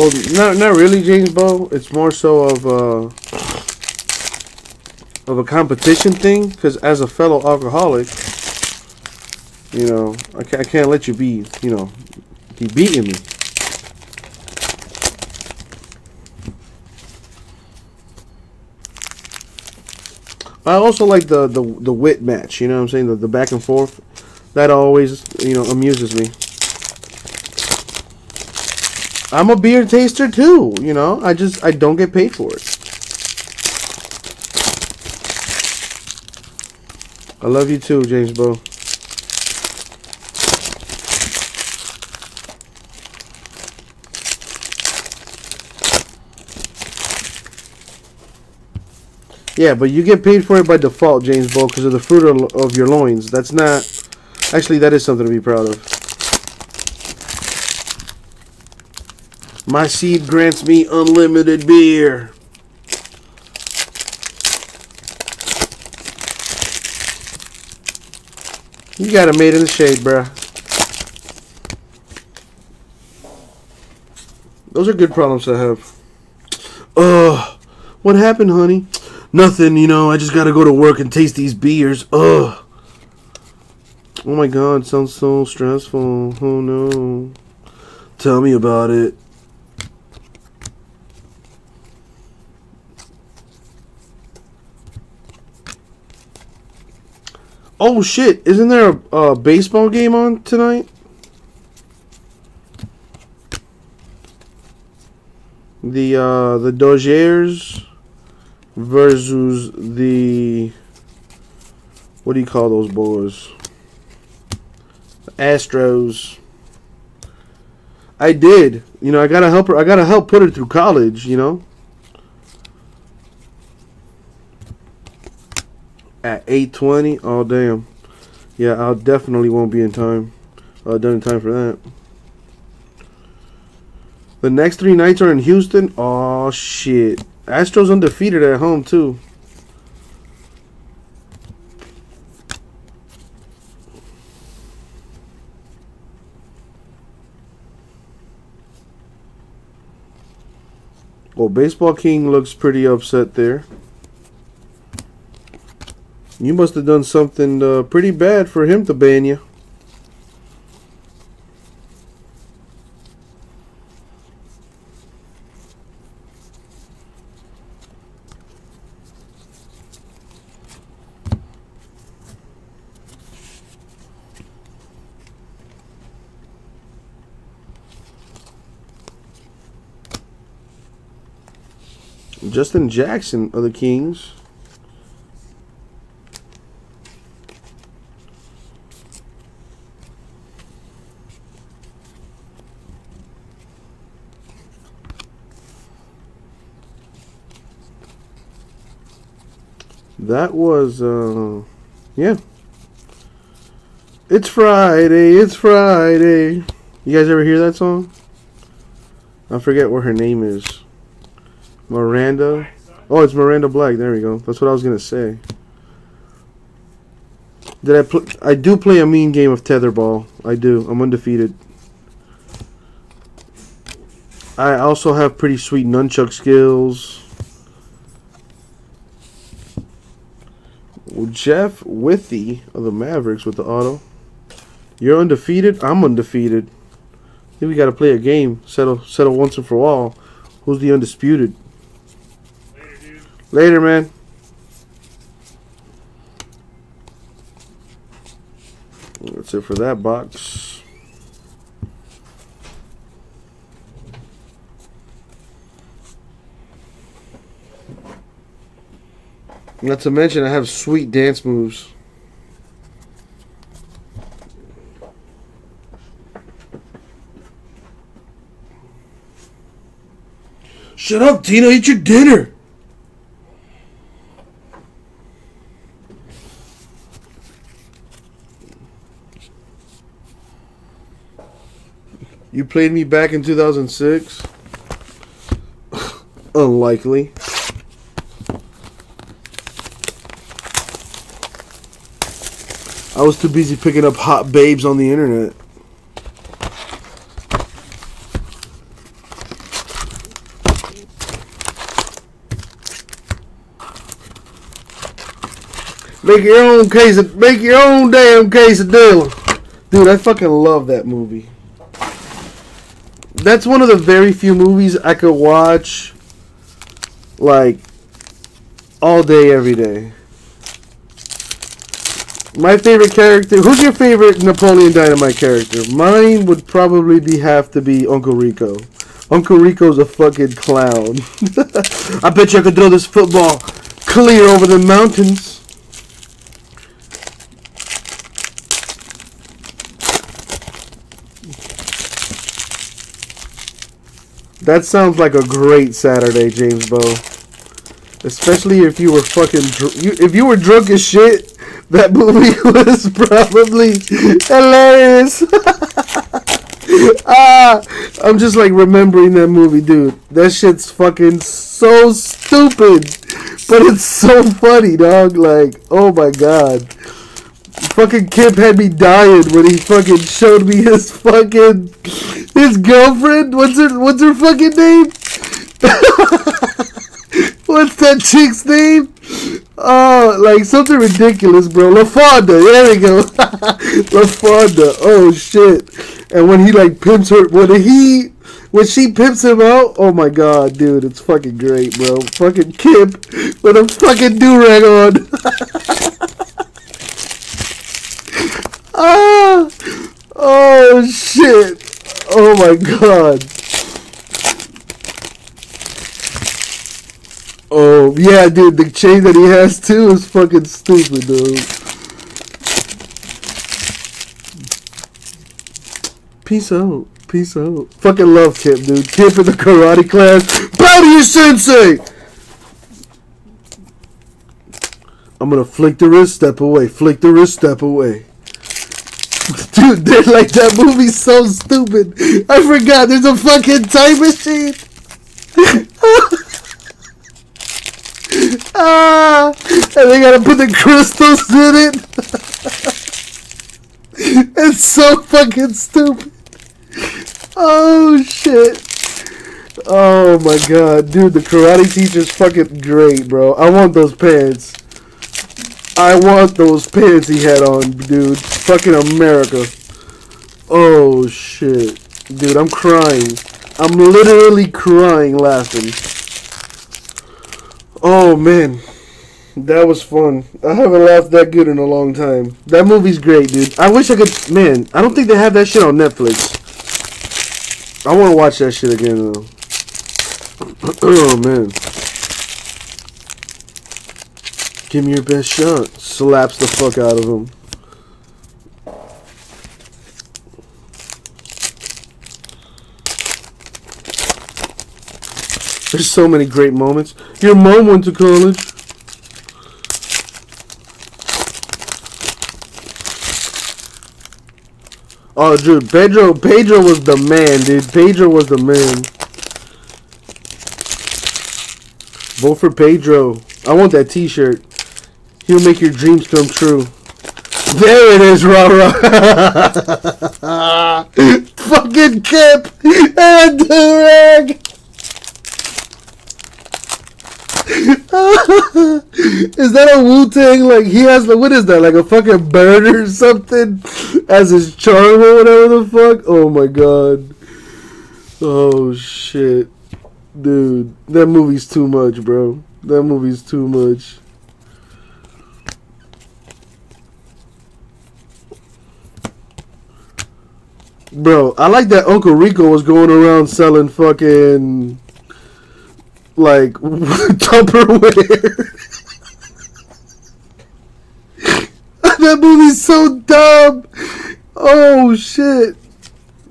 Well, not not really, James Bow. It's more so of a of a competition thing. Because as a fellow alcoholic, you know, I can't, I can't let you be, you know, keep beating me. I also like the, the, the wit match, you know what I'm saying? The, the back and forth. That always, you know, amuses me. I'm a beer taster too, you know. I just I don't get paid for it. I love you too, James Bow. Yeah, but you get paid for it by default, James Bow, because of the fruit of your loins. That's not... Actually, that is something to be proud of. My seed grants me unlimited beer. You got a made in the shade, bruh. Those are good problems to have. Ugh. What happened, honey? Nothing, you know. I just gotta go to work and taste these beers. Ugh. Oh my god, sounds so stressful. Oh no. Tell me about it. Oh shit, isn't there a, a baseball game on tonight? The uh the Dodgers versus the what do you call those boys? Astros. I did. You know, I gotta help her. I gotta help put her through college. You know. At eight twenty. Oh damn. Yeah, I definitely won't be in time. Uh, done in time for that. The next three nights are in Houston. Oh shit. Astros undefeated at home too. Well, Baseball King looks pretty upset there. You must have done something uh, pretty bad for him to ban you. Justin Jackson of the Kings. That was, uh, yeah. It's Friday, it's Friday. You guys ever hear that song? I forget what her name is. Miranda. Oh, it's Miranda Black. There we go. That's what I was gonna say. Did I play? I do play a mean game of tetherball. I do. I'm undefeated. I also have pretty sweet nunchuck skills. Jeff Withey of the Mavericks with the auto. You're undefeated. I'm undefeated. I think we got to play a game. Settle, settle once and for all. Who's the undisputed? Later, man. That's it for that box. Not to mention, I have sweet dance moves. Shut up, Tina. Eat your dinner. You played me back in 2006? Unlikely. I was too busy picking up hot babes on the internet. Make your own case of, make your own damn quesadilla. Dude, I fucking love that movie that's one of the very few movies I could watch like all day, every day. My favorite character. Who's your favorite Napoleon Dynamite character? Mine would probably be have to be Uncle Rico. Uncle Rico's a fucking clown. I bet you I could throw this football clear over the mountains. That sounds like a great Saturday, James Bow. Especially if you were fucking, you, if you were drunk as shit, that movie was probably hilarious. ah, I'm just like remembering that movie, dude. That shit's fucking so stupid, but it's so funny, dog. Like, oh my god. fucking Kip had me dying when he fucking showed me his fucking his girlfriend. What's her What's her fucking name? What's that chick's name? Oh, like something ridiculous, bro. LaFawnduh. There we go. LaFawnduh. Oh shit. And when he like pimps her, when he when she pimps him out, oh my god, dude, it's fucking great, bro. Fucking Kip with a fucking do rag on. ah, oh shit, oh my god. Oh yeah, dude, the chain that he has too is fucking stupid, dude. Peace out. Peace out. Fucking love Kip, dude. Kip in the karate class. Bow to your sensei! I'm gonna flick the wrist, step away. Flick the wrist, step away. Dude, they're like that movie's so stupid. I forgot there's a fucking time machine. ah, and they gotta put the crystals in it. it's so fucking stupid. Oh shit. Oh my god, dude, the karate teacher's fucking great, bro. I want those pants. I want those pants he had on, dude. Fucking America. Oh shit. Dude, I'm crying. I'm literally crying laughing. Oh man. That was fun. I haven't laughed that good in a long time. That movie's great, dude. I wish I could. Man, I don't think they have that shit on Netflix. I want to watch that shit again though. oh man. Give me your best shot. Slaps the fuck out of him. There's so many great moments. Your mom went to college. Oh, dude, Pedro, Pedro was the man, dude. Pedro was the man. Vote for Pedro. I want that T-shirt. He'll make your dreams come true. There it is, rah rah. Fucking Kip and Durag. is that a Wu Tang? Like he has like what is that? Like a fucking bird or something as his charm or whatever the fuck? Oh my god. Oh shit. Dude, that movie's too much, bro. That movie's too much. Bro, I like that Uncle Rico was going around selling fucking like Tupperware. that movie's so dumb. Oh shit.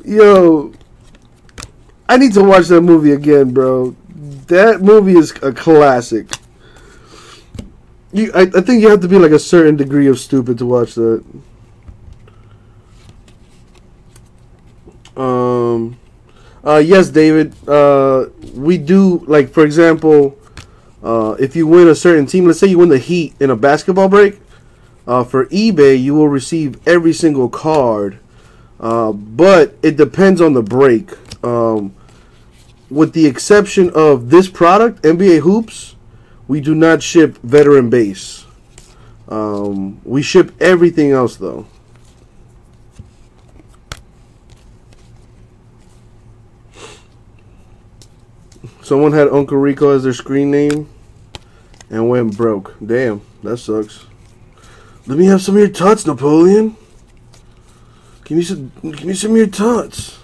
Yo. I need to watch that movie again, bro. That movie is a classic. You I, I think you have to be like a certain degree of stupid to watch that. Um uh, yes, David. Uh, we do like, for example, uh, if you win a certain team, let's say you win the Heat in a basketball break, uh, for eBay you will receive every single card, uh, but it depends on the break. Um, with the exception of this product, NBA Hoops, we do not ship veteran base. Um, we ship everything else though. Someone had Uncle Rico as their screen name and went broke. Damn, that sucks. Let me have some of your tots, Napoleon. Give me some give me some of your tots.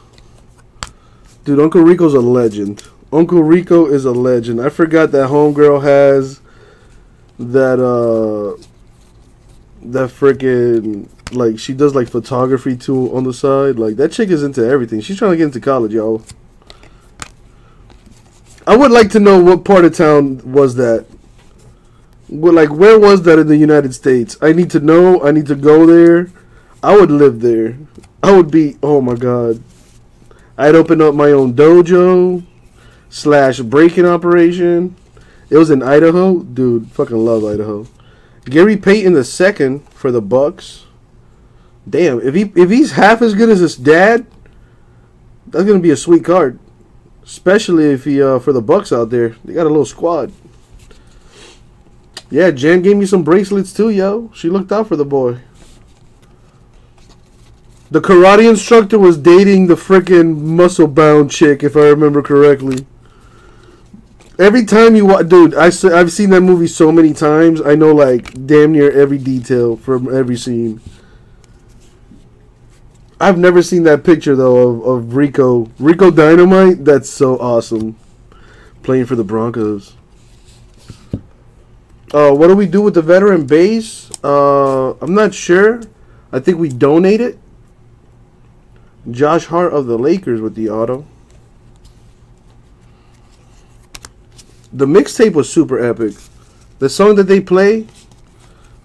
Dude, Uncle Rico's a legend. Uncle Rico is a legend. I forgot that homegirl has that uh that freaking like she does like photography too on the side. Like that chick is into everything. She's trying to get into college, y'all. I would like to know what part of town was that. Well, like, where was that in the United States? I need to know. I need to go there. I would live there. I would be. Oh my god. I'd open up my own dojo slash breaking operation. It was in Idaho, dude. Fucking love Idaho. Gary Payton the second for the Bucks. Damn, if he if he's half as good as his dad, that's gonna be a sweet card. Especially if he uh for the Bucks out there. They got a little squad. Yeah, Jan gave me some bracelets too, yo. She looked out for the boy. The karate instructor was dating the freaking muscle bound chick, if I remember correctly. Every time you watch, dude, I, I've seen that movie so many times. I know like damn near every detail from every scene. I've never seen that picture though of, of Rico Rico Dynamite. That's so awesome, playing for the Broncos. Uh, what do we do with the veteran base? Uh, I'm not sure. I think we donate it. Josh Hart of the Lakers with the auto. The mixtape was super epic. The song that they play,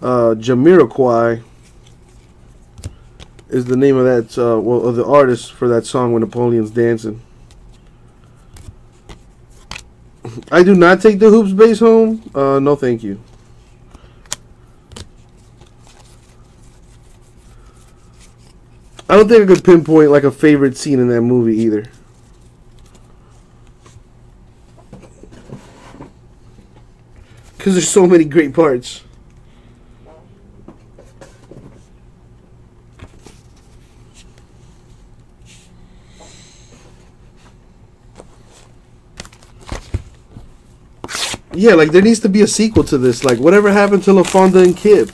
uh, Jamiroquai, is the name of that, uh, well, of the artist for that song when Napoleon's dancing. I do not take the hoops base home. Uh, no, thank you. I don't think I could pinpoint like a favorite scene in that movie either. Because there's so many great parts. Yeah, like there needs to be a sequel to this. Like whatever happened to LaFawnduh and Kip?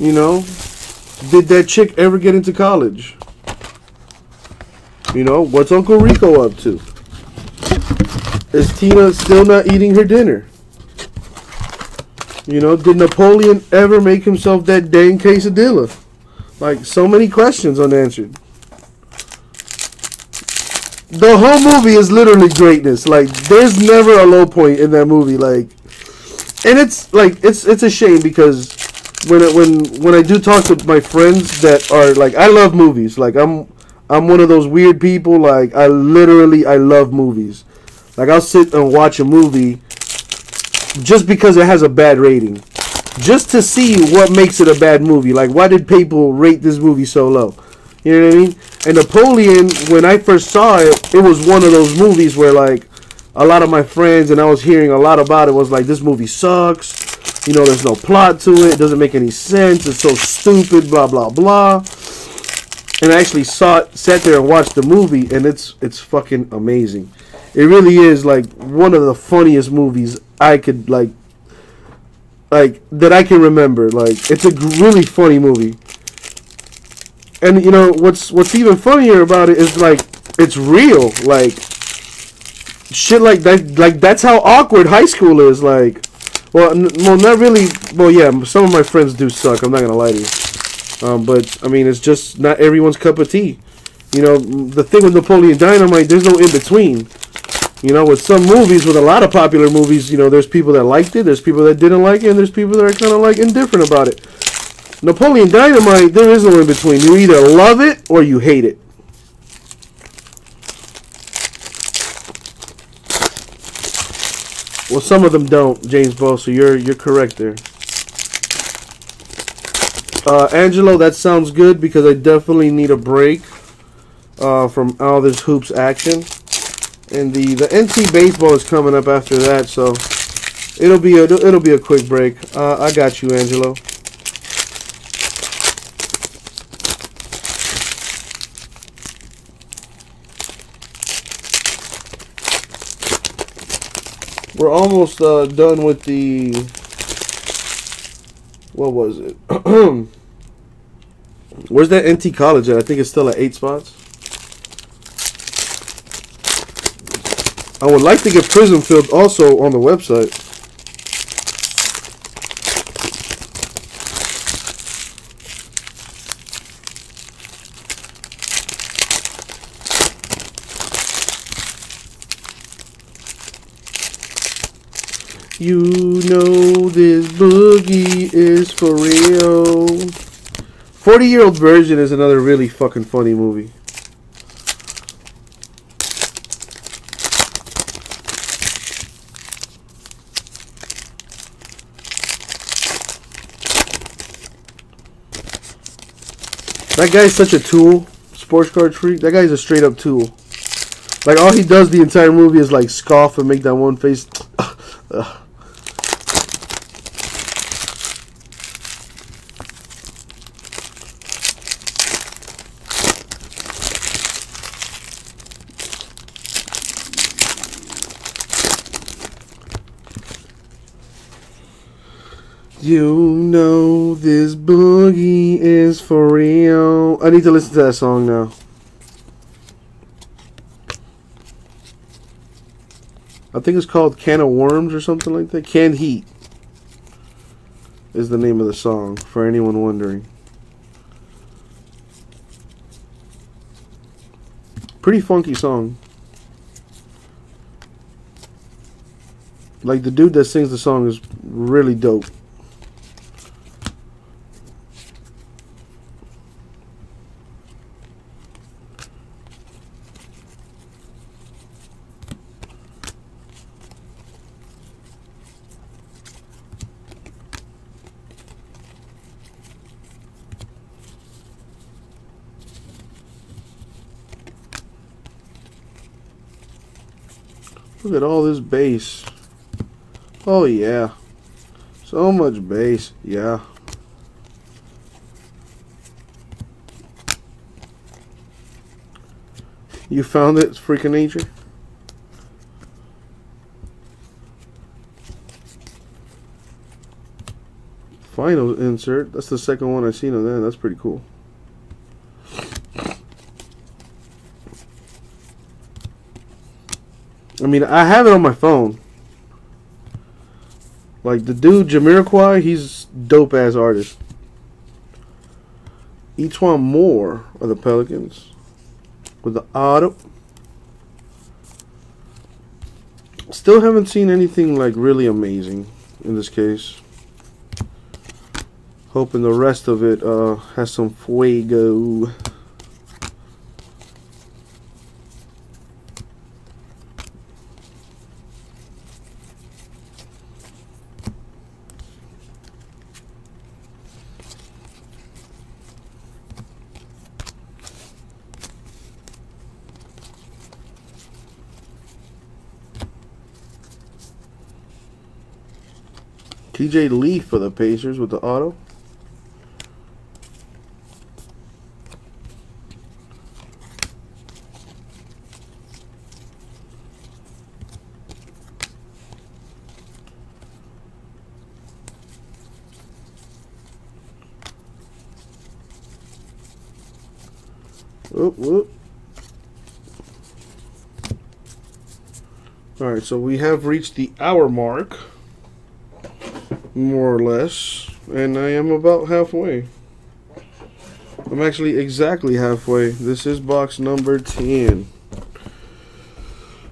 You know? Did that chick ever get into college? You know, what's Uncle Rico up to? Is Tina still not eating her dinner? You know, did Napoleon ever make himself that dang quesadilla? Like, so many questions unanswered. The whole movie is literally greatness. Like, there's never a low point in that movie. Like, and it's like it's it's a shame because when it, when when I do talk to my friends that are like I love movies. Like I'm I'm one of those weird people. Like I literally I love movies. Like I'll sit and watch a movie just because it has a bad rating, just to see what makes it a bad movie. Like why did people rate this movie so low? You know what I mean? And Napoleon, when I first saw it, it was one of those movies where like a lot of my friends and I was hearing a lot about it was like this movie sucks you know, there's no plot to it. It doesn't make any sense. It's so stupid. Blah blah blah. And I actually saw it, sat there and watched the movie, and it's it's fucking amazing. It really is like one of the funniest movies I could like like that I can remember. Like it's a really funny movie. And you know what's what's even funnier about it is like it's real. Like shit like that like that's how awkward high school is like well, well, not really. Well, yeah, some of my friends do suck. I'm not gonna lie to you. Um, but I mean, it's just not everyone's cup of tea. You know, the thing with Napoleon Dynamite, there's no in between. You know, with some movies, with a lot of popular movies, you know, there's people that liked it, there's people that didn't like it, and there's people that are kind of like indifferent about it. Napoleon Dynamite, there is no in between. You either love it or you hate it. Well, some of them don't, James Ball. So you're you're correct there. Uh, Angelo, that sounds good because I definitely need a break uh, from all this hoops action. And the the NT baseball is coming up after that, so it'll be a it'll be a quick break. Uh, I got you, Angelo. We're almost uh, done with the. What was it? Where's that NT College at? I think it's still at eight spots. I would like to get Prism Field also on the website. You know this boogie is for real. 40 Year Old Virgin is another really fucking funny movie. That guy's such a tool. Sports card freak. That guy's a straight up tool. Like all he does the entire movie is like scoff and make that one face. You know this boogie is for real. I need to listen to that song now. I think it's called Can of Worms or something like that. Canned Heat is the name of the song, for anyone wondering. Pretty funky song. Like the dude that sings the song is really dope. Look at all this bass. Oh yeah. So much bass. Yeah. You found it, freaking nature? Final insert. That's the second one I've seen of that. That's pretty cool. Mean, I have it on my phone. Like the dude Jamiroquai, he's dope ass artist. E'Twaun Moore of the Pelicans with the auto. Still haven't seen anything like really amazing in this case. Hoping the rest of it uh, has some fuego. TJ Leaf for the Pacers with the auto. Whoop, whoop. All right, so we have reached the hour mark more or less, and I am about halfway. I'm actually exactly halfway. This is box number 10.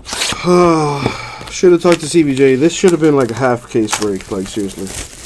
should have talked to CBJ. This should have been like a half case break, like seriously.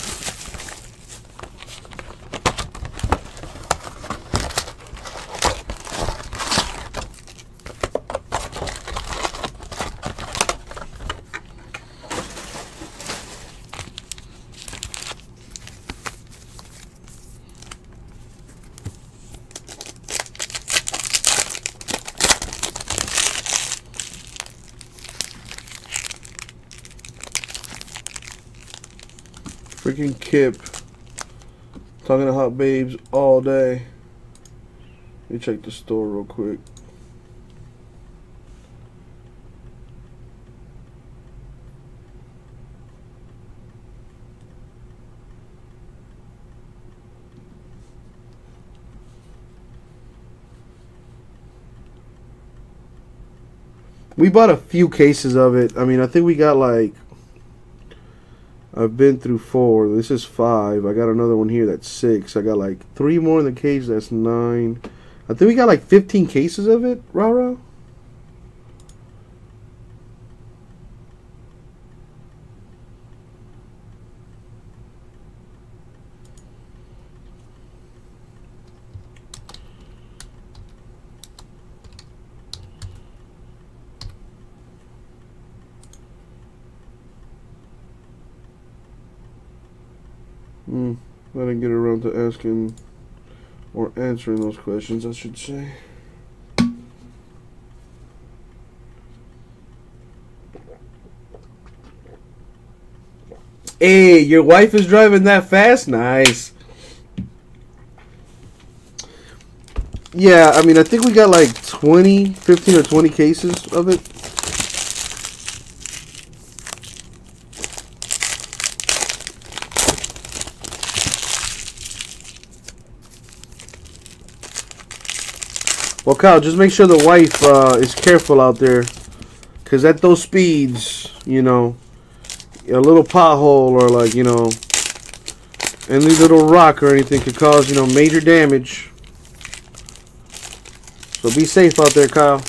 Freaking Kip. Talking to hot babes all day. Let me check the store real quick. We bought a few cases of it. I mean, I think we got like I've been through four. This is five. I got another one here that's six. I got like three more in the cage. That's nine. I think we got like 15 cases of it, Rara. Hmm. I didn't get around to asking Or answering those questions, I should say. Hey, your wife is driving that fast? Nice. Yeah, I mean, I think we got like 20, 15 or 20 cases of it. Well, Kyle, just make sure the wife uh, is careful out there. Because at those speeds, you know, a little pothole or like, you know, any little rock or anything could cause, you know, major damage. So be safe out there, Kyle.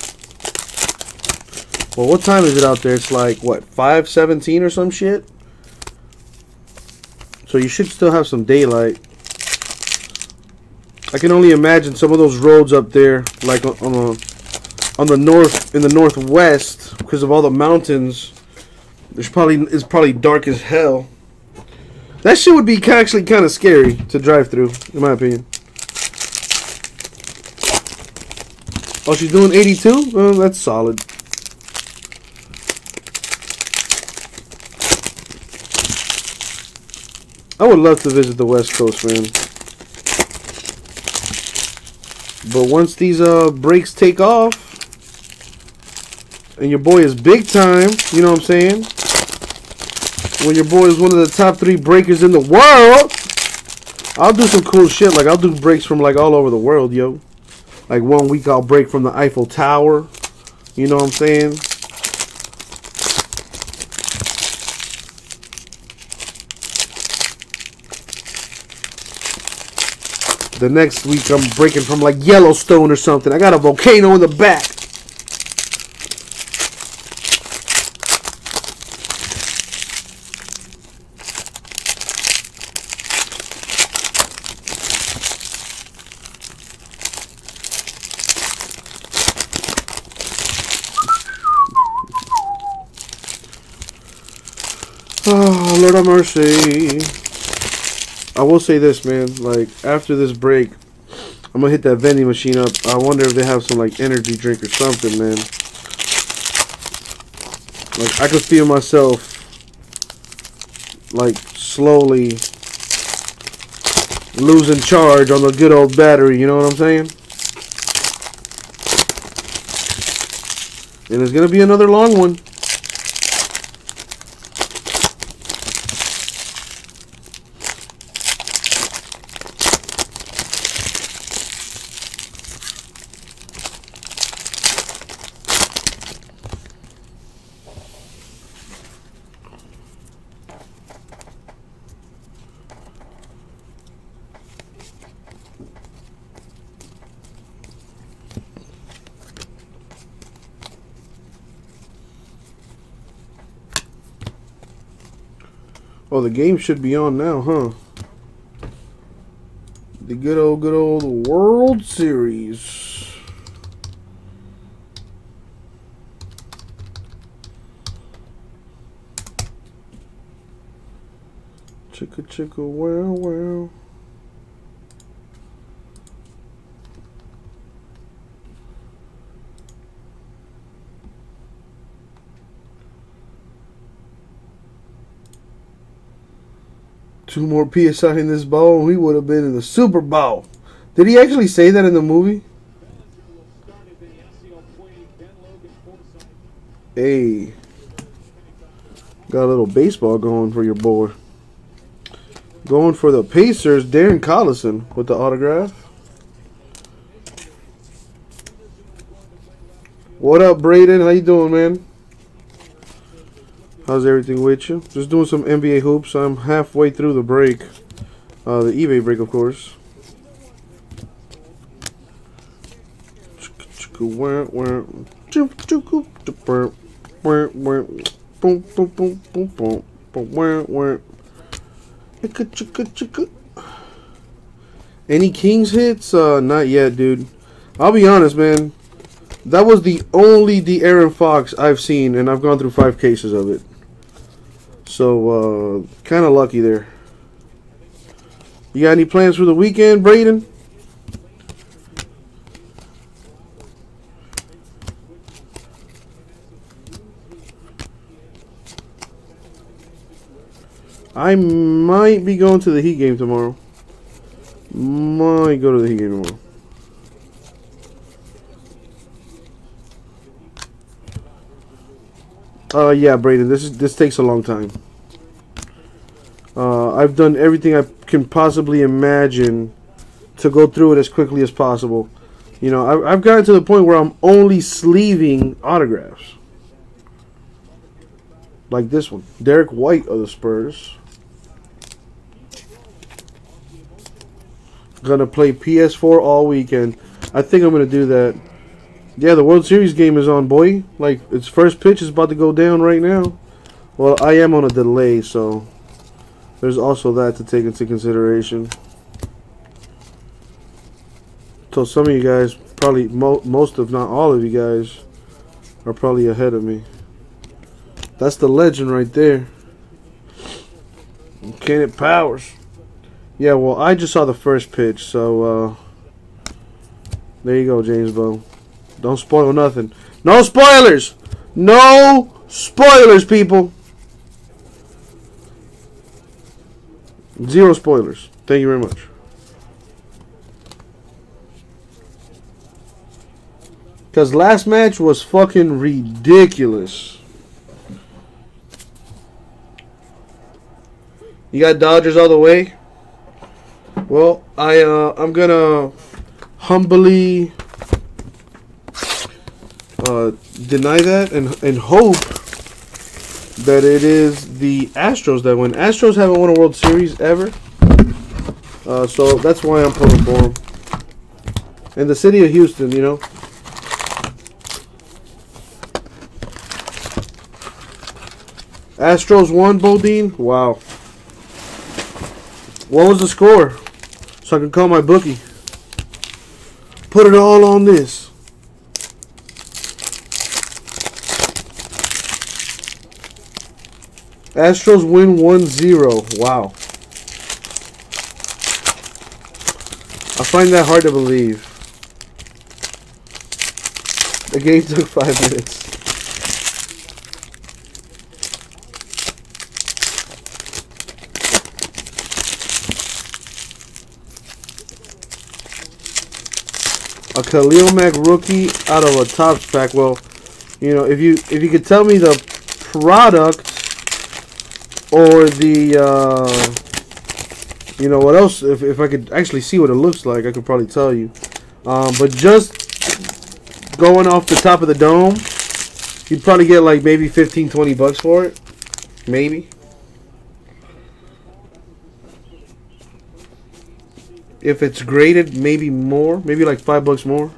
Well, what time is it out there? It's like, what, 517 or some shit? So you should still have some daylight. I can only imagine some of those roads up there, like on the on the north in the northwest, because of all the mountains. There's probably it's probably dark as hell. That shit would be actually kind of scary to drive through, in my opinion. Oh, she's doing 82? Oh, that's solid. I would love to visit the West Coast, man. But once these uh brakes take off, and your boy is big time, you know what I'm saying? When your boy is one of the top three breakers in the world, I'll do some cool shit. Like I'll do breaks from like all over the world, yo. Like one week I'll break from the Eiffel Tower. You know what I'm saying? The next week I'm breaking from like Yellowstone or something. I got a volcano in the back. Oh, Lord have mercy. I will say this, man. Like, after this break, I'm to hit that vending machine up. I wonder if they have some, like, energy drink or something, man. Like, I could feel myself, like, slowly losing charge on the good old battery. You know what I'm saying? And it's to be another long one. The game should be on now, huh? The good old, good old World Series. Chicka chicka wow wow. Two more PSI in this bowl, we would have been in the Super Bowl. Did he actually say that in the movie? Hey. Got a little baseball going for your boy. Going for the Pacers, Darren Collison with the autograph. What up, Braden? How you doing, man? How's everything with you? Just doing some NBA hoops. I'm halfway through the break. Uh, the eBay break, of course. Any Kings hits? Uh, not yet, dude. I'll be honest, man. That was the only De'Aaron Fox I've seen, and I've gone through five cases of it. So, uh, kind of lucky there. You got any plans for the weekend, Braden? I might be going to the Heat game tomorrow. Might go to the Heat game tomorrow. Uh, yeah, Braden, this is this takes a long time. Uh, I've done everything I can possibly imagine to go through it as quickly as possible. You know, I, I've gotten to the point where I'm only sleeving autographs. Like this one. Derrick White of the Spurs. Gonna play PS4 all weekend. I think I'm gonna do that. Yeah, the World Series game is on, boy. Like, its first pitch is about to go down right now. Well, I am on a delay, so there's also that to take into consideration. So some of you guys, probably mo most if not all of you guys, are probably ahead of me. That's the legend right there. Kenneth Powers. Yeah, well, I just saw the first pitch, so uh, there you go, James Bow. Don't spoil nothing. No spoilers! No spoilers, people! Zero spoilers. Thank you very much. Because last match was fucking ridiculous. You got Dodgers all the way? Well, I, uh, I'm gonna humbly uh, deny that and and hope that it is the Astros that win. Astros haven't won a World Series ever, uh, so that's why I'm pulling for them. And the city of Houston, you know. Astros won, Bodine. Wow. What was the score? So I can call my bookie. Put it all on this. Astros win 1-0. Wow. I find that hard to believe. The game took five minutes. A Khalil Mack rookie out of a Topps pack. Well, you know, if you if you could tell me the product or the uh, you know what else? If, if I could actually see what it looks like I could probably tell you. Um, but just going off the top of the dome you'd probably get like maybe 15 20 bucks for it. Maybe. If it's graded maybe more. Maybe like five bucks more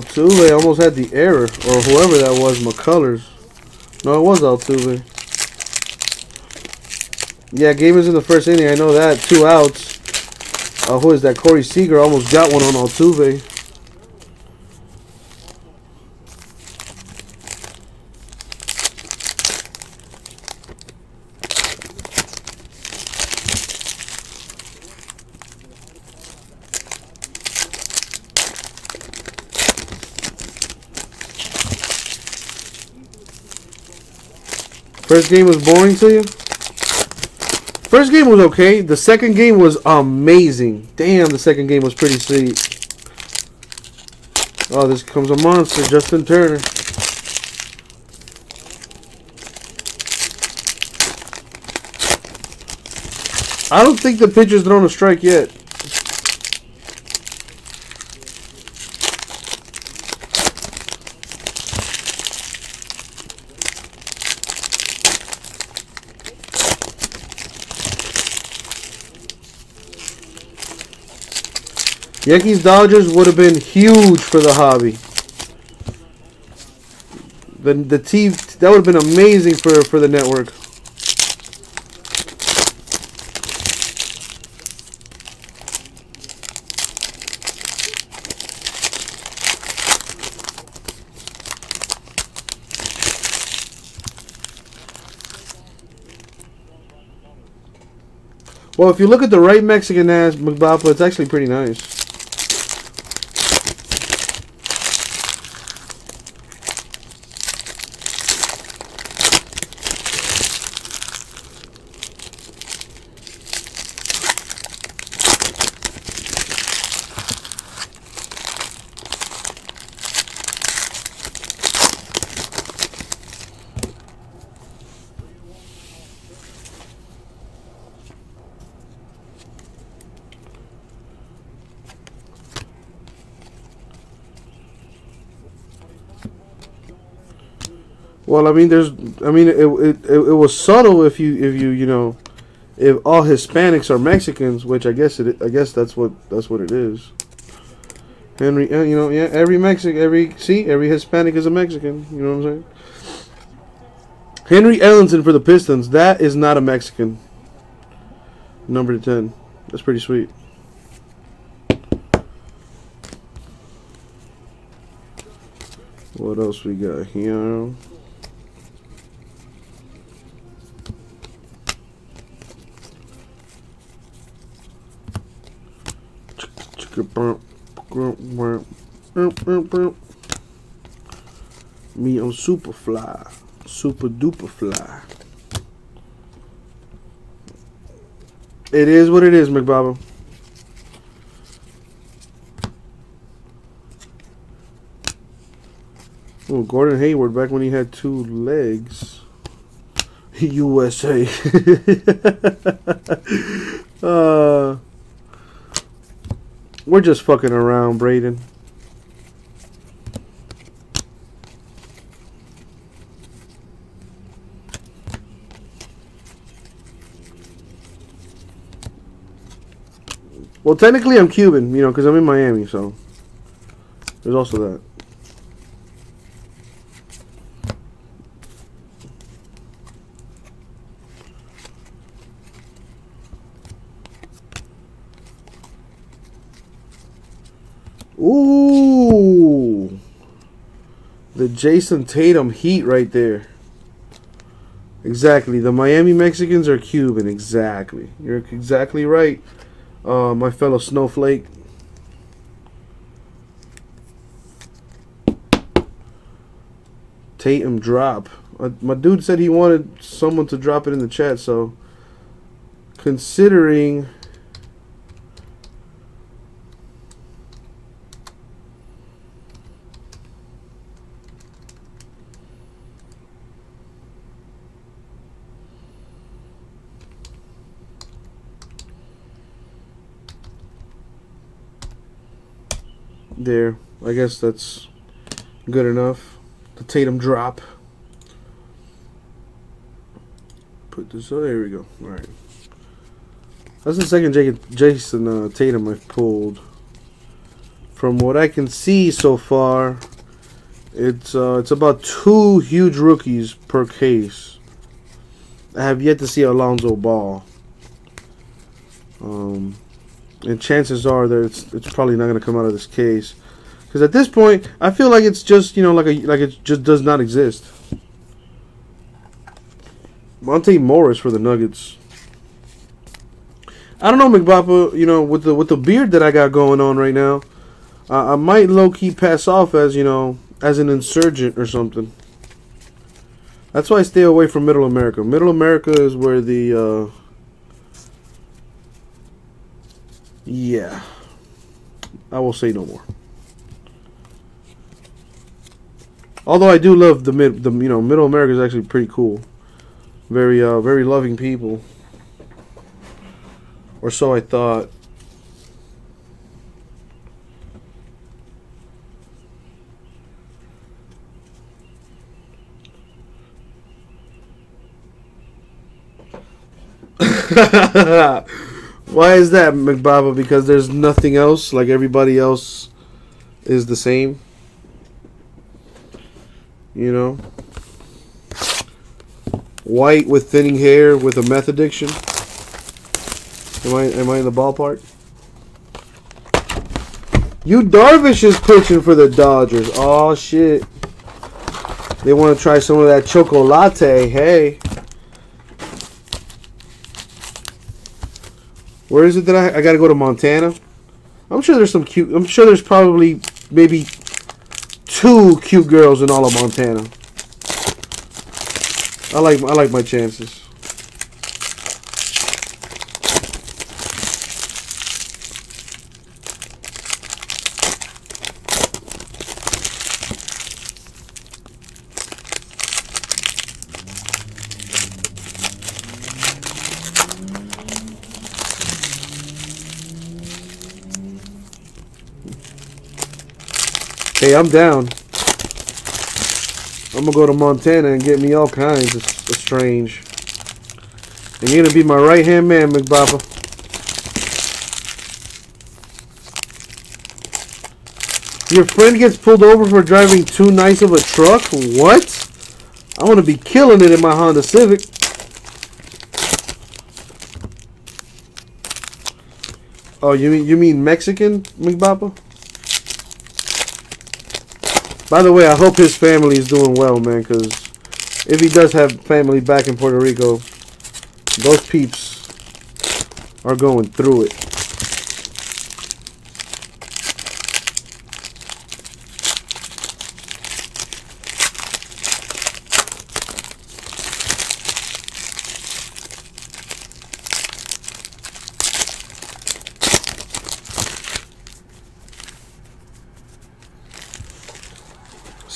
Altuve almost had the error, or whoever that was, McCullers. No, it was Altuve. Yeah, game was in the first inning. I know that. Two outs. Uh, who is that? Corey Seager almost got one on Altuve. First game was boring to you? First game was okay. The second game was amazing. Damn, the second game was pretty sweet. Oh, this comes a monster, Justin Turner. I don't think the pitcher's thrown a strike yet. Yankees Dodgers would have been huge for the hobby. The the TV that would have been amazing for for the network. Well, if you look at the right Mexican ass McBapa, it's actually pretty nice. Well, I mean, there's, I mean, it, it, it, it was subtle if you, if you, you know, if all Hispanics are Mexicans, which I guess it, I guess that's what, that's what it is. Henry, uh, you know, yeah, every Mexican, every, see, every Hispanic is a Mexican. You know what I'm saying? Henry Ellenson for the Pistons. That is not a Mexican. Number 10. That's pretty sweet. What else we got here? Me on Superfly. Super fly. Super duper fly. It is what it is, McBaba. Oh, Gordon Hayward back when he had two legs. USA. uh, we're just fucking around, Braden. Well, technically, I'm Cuban, you know, because I'm in Miami, so there's also that. The Jayson Tatum heat right there. Exactly. The Miami Mexicans are Cuban. Exactly. You're exactly right uh, my fellow snowflake. Tatum drop. Uh, my dude said he wanted someone to drop it in the chat, so considering there. I guess that's good enough. The Tatum drop. Put this. Oh, there we go. All right. That's the second Jayson uh, Tatum I've pulled. From what I can see so far, it's uh, it's about two huge rookies per case. I have yet to see Alonzo Ball. Um, and chances are that it's it's probably not going to come out of this case because at this point I feel like it's just you know like a like it just does not exist. Monte Morris for the Nuggets. I don't know, McBapa. You know, with the with the beard that I got going on right now, uh, I might low key pass off as you know as an insurgent or something. That's why I stay away from Middle America. Middle America is where the uh, Yeah. I will say no more. Although I do love the mid, the you know, Middle America is actually pretty cool. Very, uh, very loving people. Or so I thought. Why is that, McBaba? Because there's nothing else, like everybody else is the same. You know? White with thinning hair with a meth addiction. Am I am I in the ballpark? Yu Darvish is pitching for the Dodgers. Oh shit. They want to try some of that chocolate. Hey. Where is it that I, I got to go to Montana? I'm sure there's some cute. I'm sure there's probably maybe two cute girls in all of Montana. I like I like my chances. Hey, I'm down. I'm gonna go to Montana and get me all kinds of, of strange. And you're gonna be my right hand man, McBaba. Your friend gets pulled over for driving too nice of a truck? What? I want to be killing it in my Honda Civic. Oh, you mean you mean Mexican, McBaba? By the way, I hope his family is doing well, man, because if he does have family back in Puerto Rico, those peeps are going through it.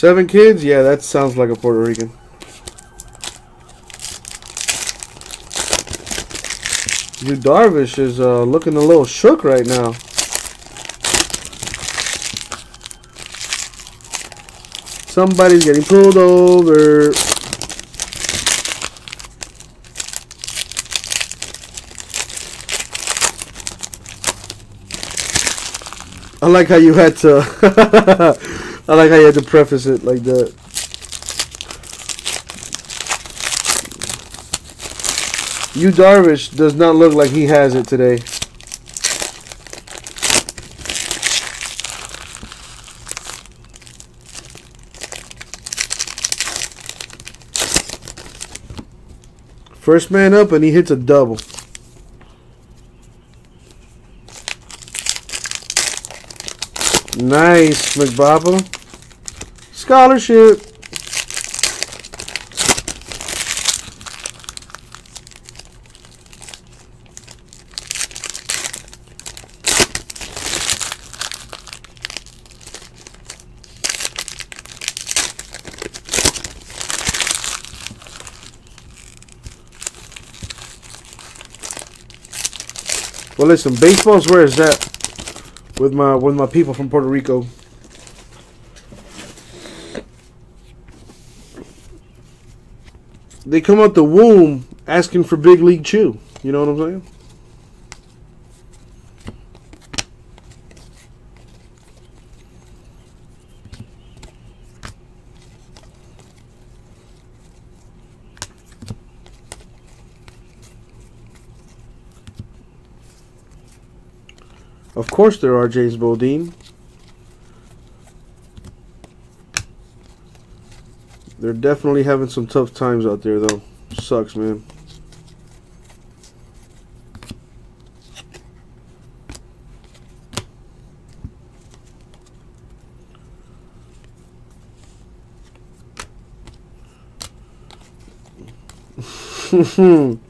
Seven kids? Yeah, that sounds like a Puerto Rican. Yu Darvish is uh, looking a little shook right now. Somebody's getting pulled over. I like how you had to I like how you had to preface it like that. Yu Darvish does not look like he has it today. First man up and he hits a double. Nice, McBaba. Scholarship. Well, listen, baseball's where is that with my with my people from Puerto Rico. They come out the womb asking for big league chew. You know what I'm saying? Of course there are, James Bodine. They're definitely having some tough times out there, though. Sucks, man.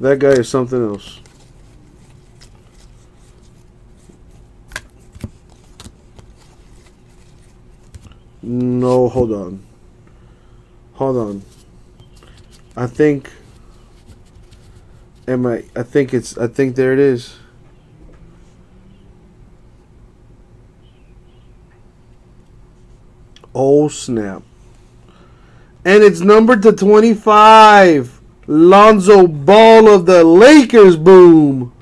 that guy is something else. No, hold on. Hold on. I think. Am I? I think it's. I think there it is. Oh snap! And it's numbered to twenty-five. Lonzo Ball of the Lakers. Boom.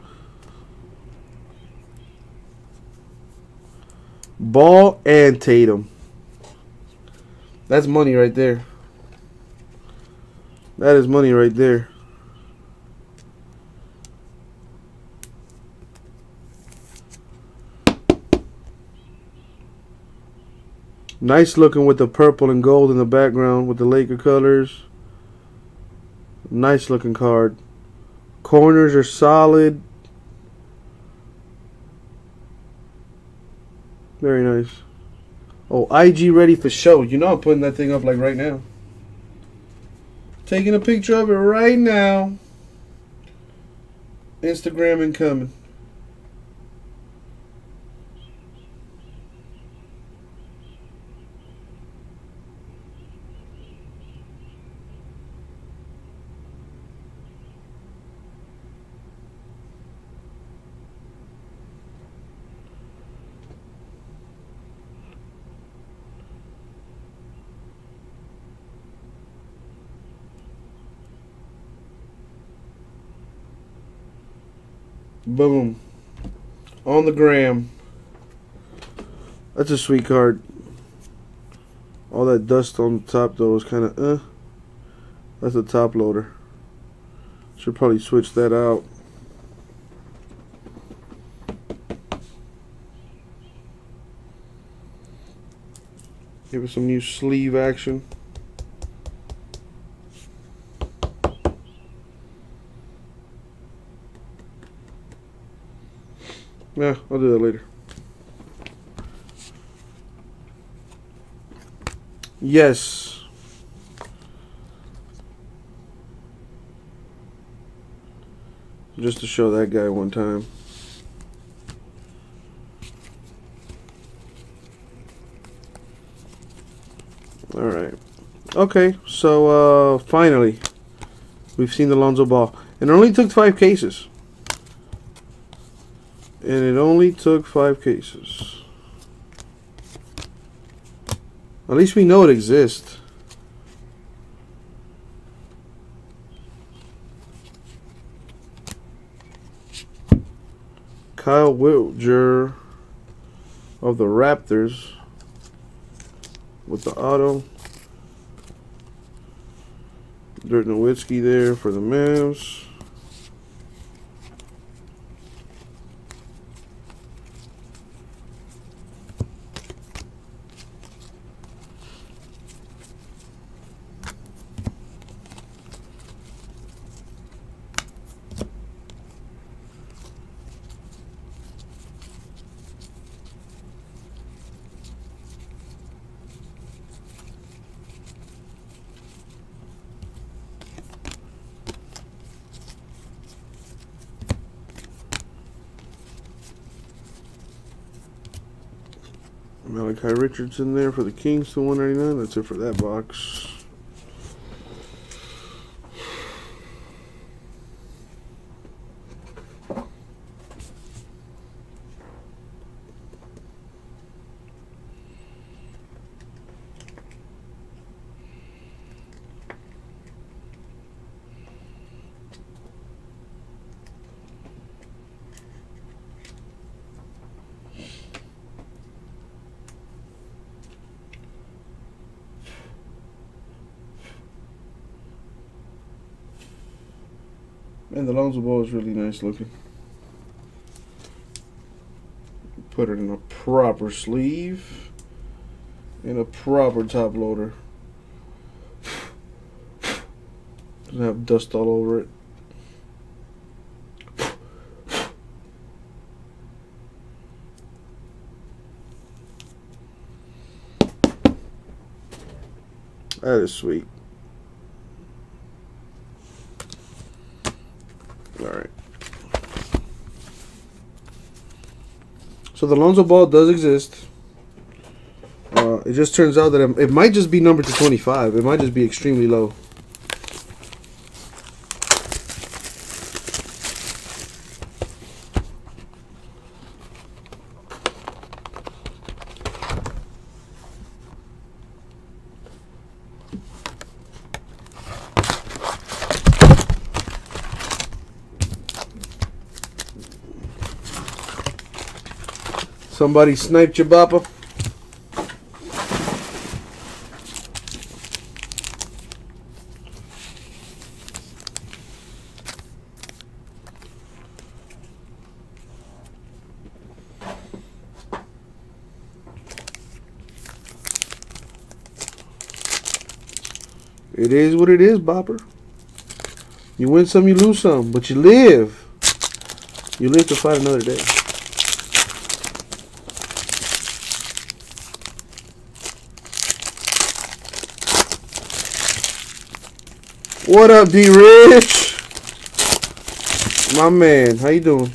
Ball and Tatum. That's money right there. That is money right there. Nice looking with the purple and gold in the background with the Laker colors. Nice looking card. Corners are solid. Very nice. Oh, IG ready for show. You know I'm putting that thing up like right now. Taking a picture of it right now. Instagram incoming. Boom. On the gram. That's a sweet card. All that dust on the top though is kind of uh. That's a top loader. Should probably switch that out. Give it some new sleeve action. Yeah, I'll do that later. Yes. Just to show that guy one time. Alright. Okay, so uh, finally, we've seen the Lonzo Ball. And it only took five cases. And it only took five cases. At least we know it exists. Kyle Wiltjer of the Raptors with the auto. Dirk Nowitzki there for the Mavs. Richardson there for the Kings to 199. That's it for that box. And the Is really nice looking. Put it in a proper sleeve. In a proper top loader. Doesn't have dust all over it. That is sweet. All right. So the Lonzo Ball does exist. Uh, it just turns out that it, it might just be numbered to 25. It might just be extremely low. Somebody sniped your bopper. It is what it is, Bopper. You win some, you lose some, but you live. You live to fight another day. What up, D Rich? My man, how you doing?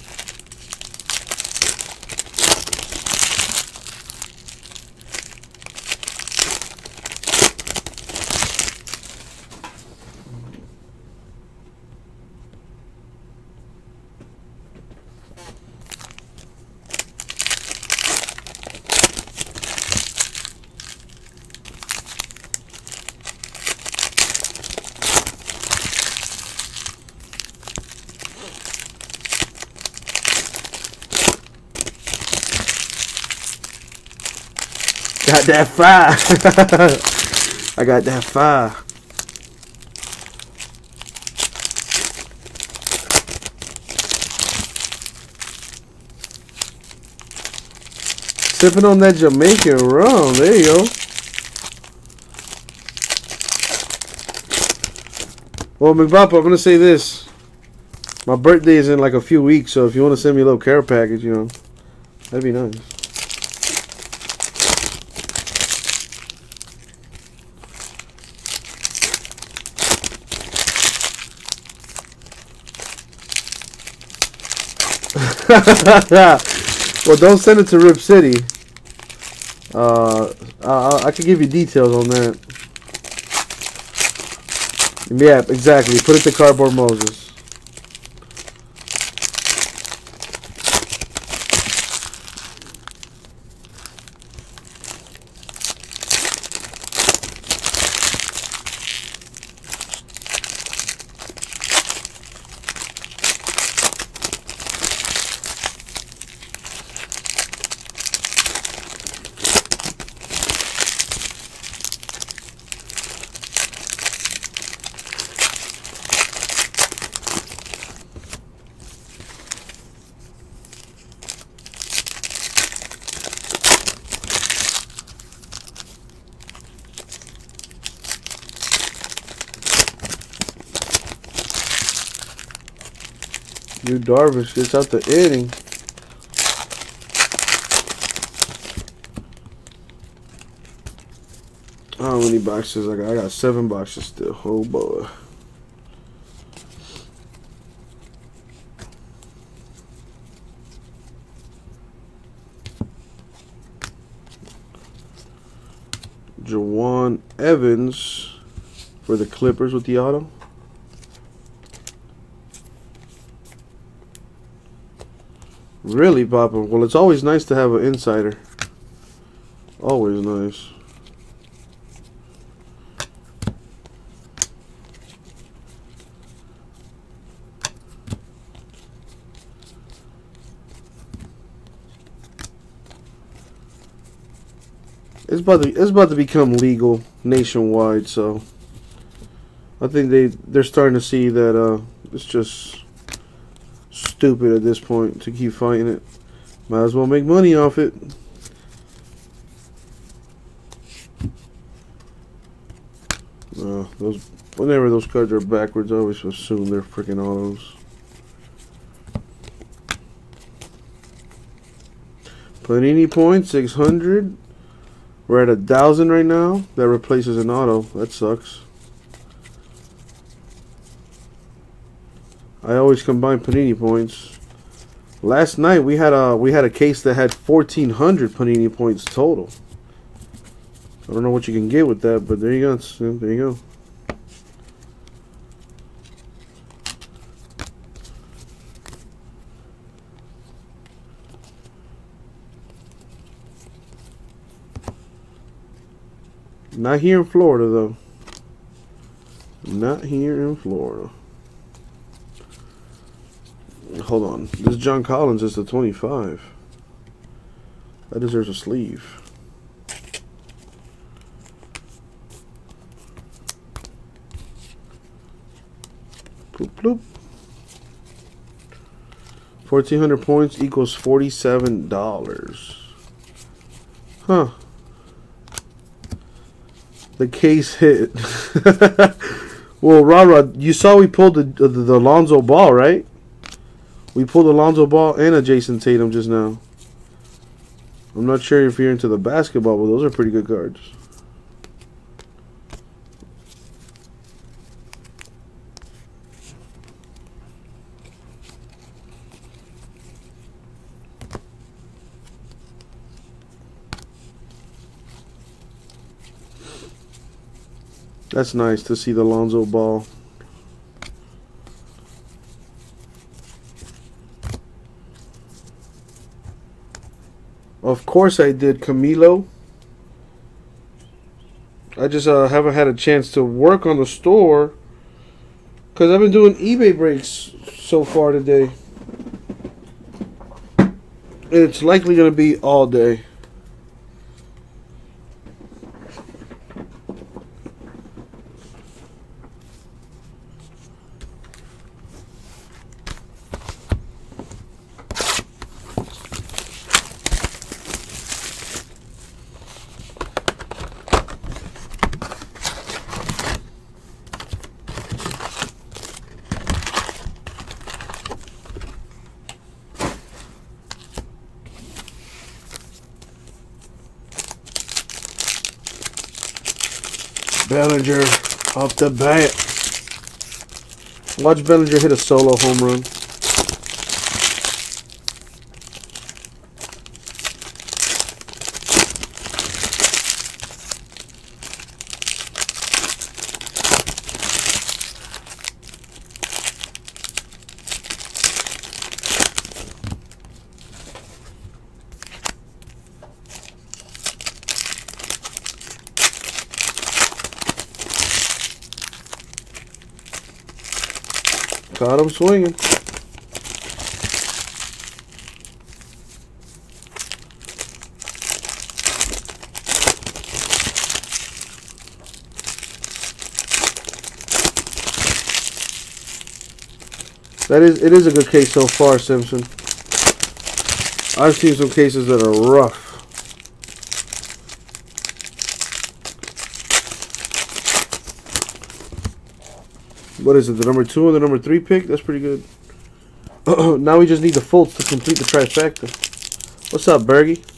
Got that fire. I got that fire. Sipping on that Jamaican rum. There you go. Well, McBop, I'm going to say this. My birthday is in like a few weeks, so if you want to send me a little care package, you know, that'd be nice. well, don't send it to Rip City. Uh, I, I could give you details on that. Yeah, exactly. Put it to Cardboard Moses. Darvish gets out the inning. How many boxes I got? I got seven boxes still. Oh boy. Jawun Evans for the Clippers with the auto. Really popping. Well, it's always nice to have an insider. Always nice. It's about to it's about to become legal nationwide, so I think they they're starting to see that uh, it's just stupid at this point to keep fighting it. Might as well make money off it. Uh, those whenever those cards are backwards, I always assume they're freaking autos. Panini points, 600. We're at a thousand right now. That replaces an auto. That sucks. I always combine panini points. Last night we had a we had a case that had 1400 panini points total. I don't know what you can get with that, but there you go. There you go. Not here in Florida though. Not here in Florida. Hold on. This John Collins is the 25. That deserves a sleeve. Bloop, bloop. 1400 points equals $47. Huh. The case hit. well, Rod, you saw we pulled the, the, the Alonzo ball, right? We pulled Alonzo Ball and a Jayson Tatum just now. I'm not sure if you're into the basketball, but those are pretty good cards. That's nice to see the Lonzo Ball. Of course I did Camilo. I just uh, haven't had a chance to work on the store because I've been doing eBay breaks so far today. And it's likely going to be all day. Bellinger off the bat. Watch Bellinger hit a solo home run. Him swinging. That is, it is a good case so far, Simpson. I've seen some cases that are rough. What is it, the number two and the number three pick? That's pretty good. now we just need the Fultz to complete the trifecta. What's up, Bergie?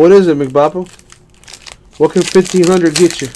What is it, McBoppo? What can 1500 get you?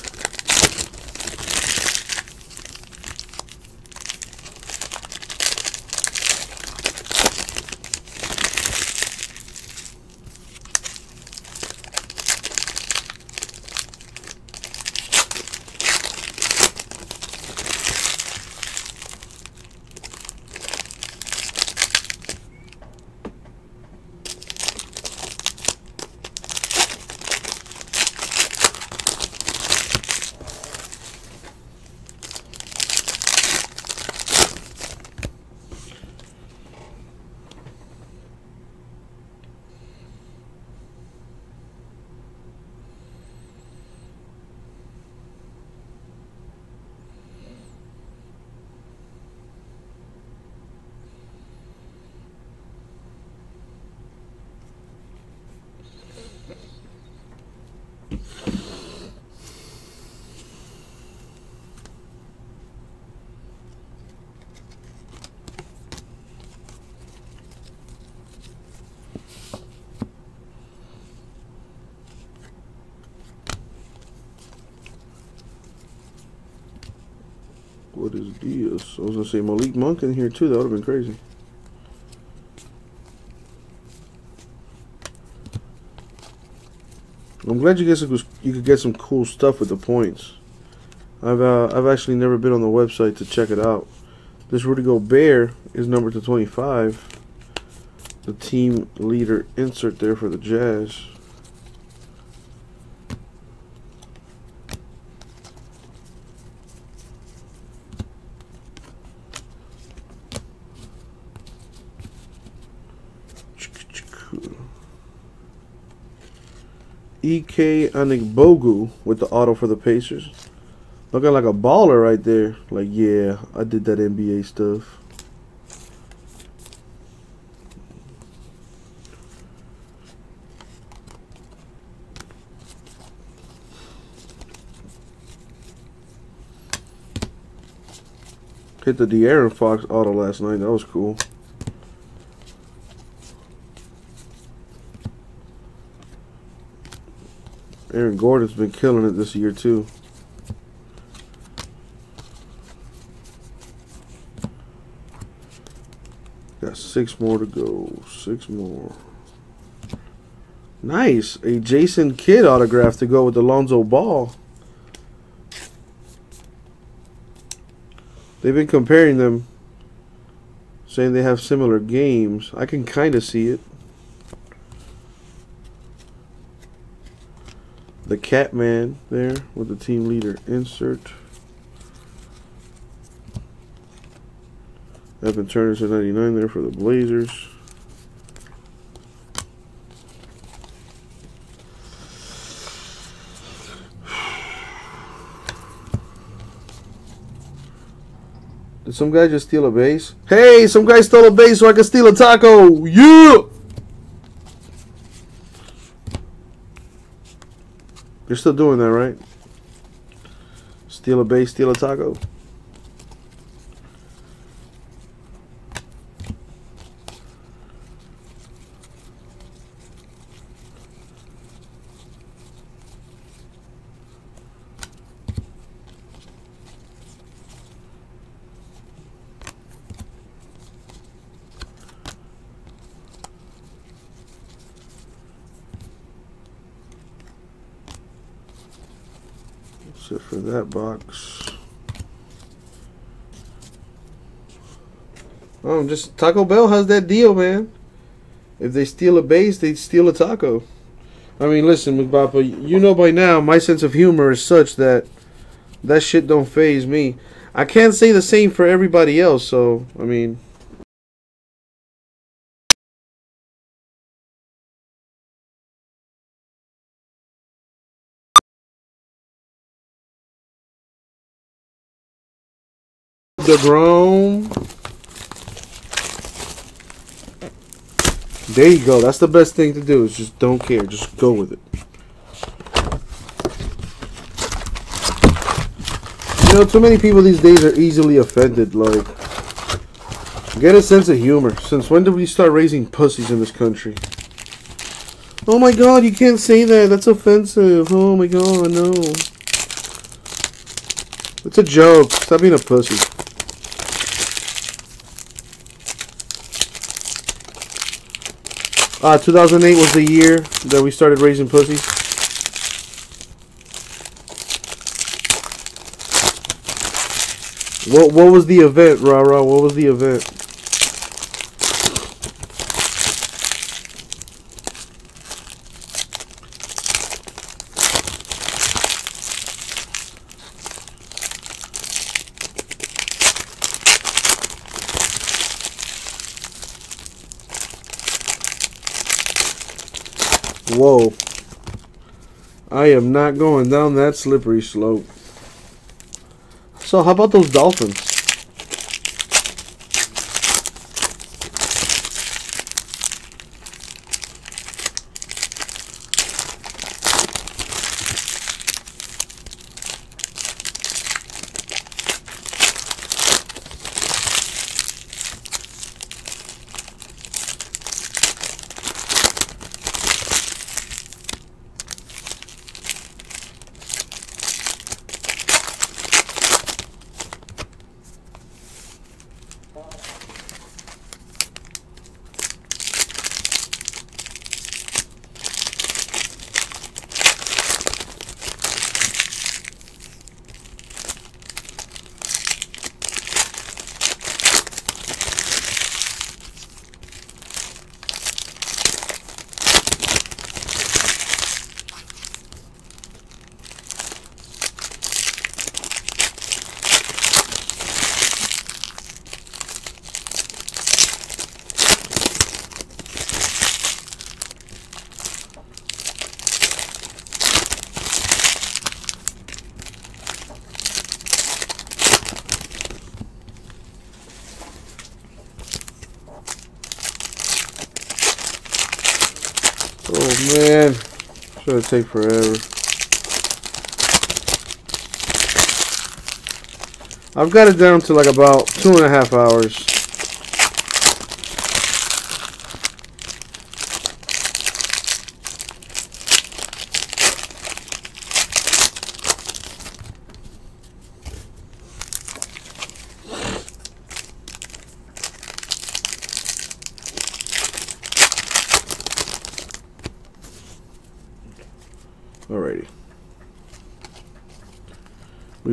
What is Diaz? I was gonna say Malik Monk in here too. That would have been crazy. I'm glad you guys you could get some cool stuff with the points. I've uh, I've actually never been on the website to check it out. This Rudy Gobert is number to 25. The team leader insert there for the Jazz. Ike Anigbogu with the auto for the Pacers. Looking like a baller right there. Like, yeah, I did that NBA stuff. Hit the De'Aaron Fox auto last night. That was cool. Aaron Gordon's been killing it this year too. Got six more to go. Six more. Nice. A Jason Kidd autograph to go with Alonzo Ball. They've been comparing them, saying they have similar games. I can kind of see it. The Catman there with the team leader insert. Evan Turner's at 99 there for the Blazers. Did some guy just steal a base? Hey, some guy stole a base so I can steal a taco. Yeah! You're still doing that, right? Steal a base, steal a taco. Except for that box. Oh, just Taco Bell has that deal, man. If they steal a base, they steal a taco. I mean, listen, McBapa, you know by now my sense of humor is such that that shit don't phase me. I can't say the same for everybody else, so I mean. DeGrom. There you go. That's the best thing to do. Is just don't care. Just go with it. You know, too many people these days are easily offended. Like, get a sense of humor. Since when did we start raising pussies in this country? Oh my god, you can't say that. That's offensive. Oh my god, no. It's a joke. Stop being a pussy. Uh, 2008 was the year that we started raising pussies. What what was the event, rah rah? What was the event? Whoa. I am not going down that slippery slope. So how about those dolphins? Have take forever. I've got it down to like about two and a half hours.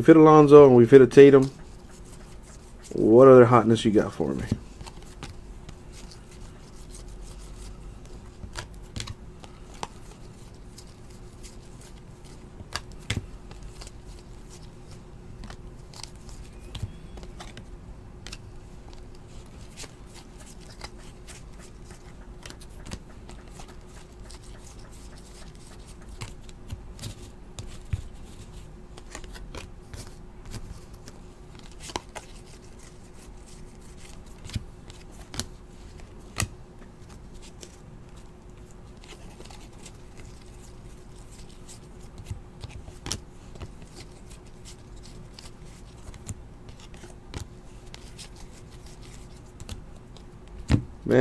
We've hit Alonzo and we've hit a Tatum. What other hotness you got for me?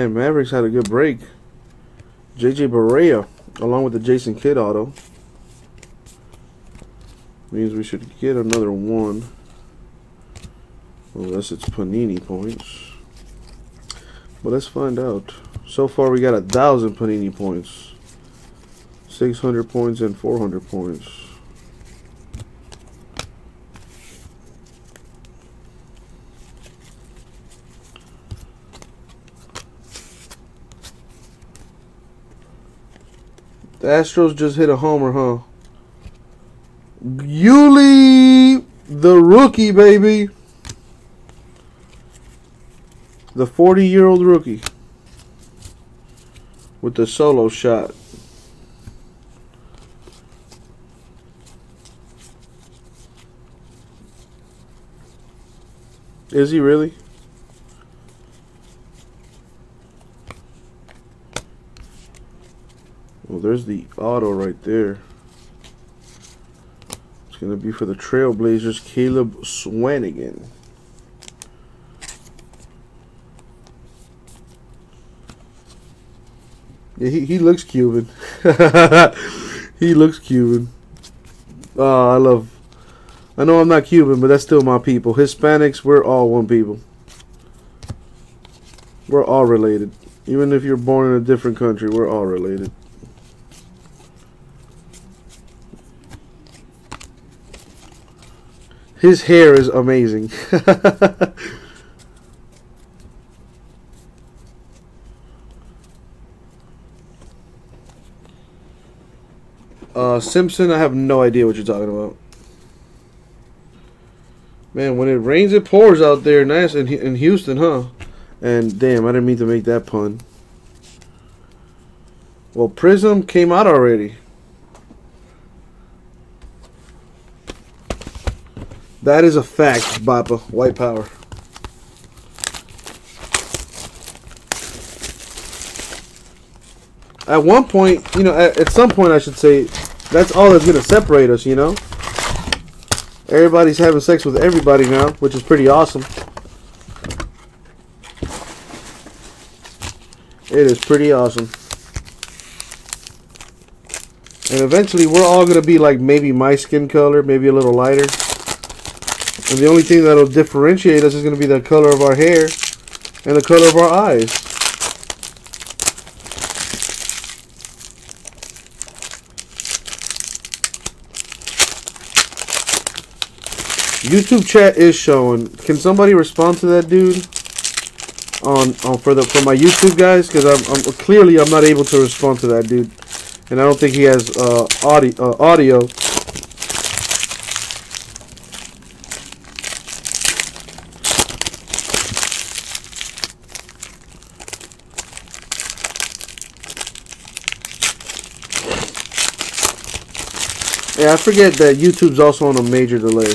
Mavericks had a good break. JJ Barea, along with the Jason Kidd auto. Means we should get another one. Unless it's Panini points. But let's find out. So far we got a thousand Panini points. 600 points and 400 points. Astros just hit a homer, huh? Yuli, the rookie, baby. The 40 year old rookie with the solo shot. Is he really? Well, there's the auto right there. It's going to be for the Trailblazers, Caleb Swanigan. Yeah, he, he looks Cuban. he looks Cuban. Oh, I love... I know I'm not Cuban, but that's still my people. Hispanics, we're all one people. We're all related. Even if you're born in a different country, we're all related. His hair is amazing. uh, Simpson, I have no idea what you're talking about. Man, when it rains, it pours out there. Nice in, in Houston, huh? And damn, I didn't mean to make that pun. Well, Prism came out already. That is a fact, Bappa. White power. At one point, you know, at, at some point, I should say, that's all that's going to separate us, you know? Everybody's having sex with everybody now, which is pretty awesome. It is pretty awesome. And eventually, we're all going to be like maybe my skin color, maybe a little lighter. And the only thing that'll differentiate us is going to be the color of our hair and the color of our eyes. YouTube chat is showing. Can somebody respond to that dude on, on for the for my YouTube guys? Because I'm, I'm clearly I'm not able to respond to that dude, and I don't think he has uh, audio uh, audio Yeah, I forget that YouTube's also on a major delay.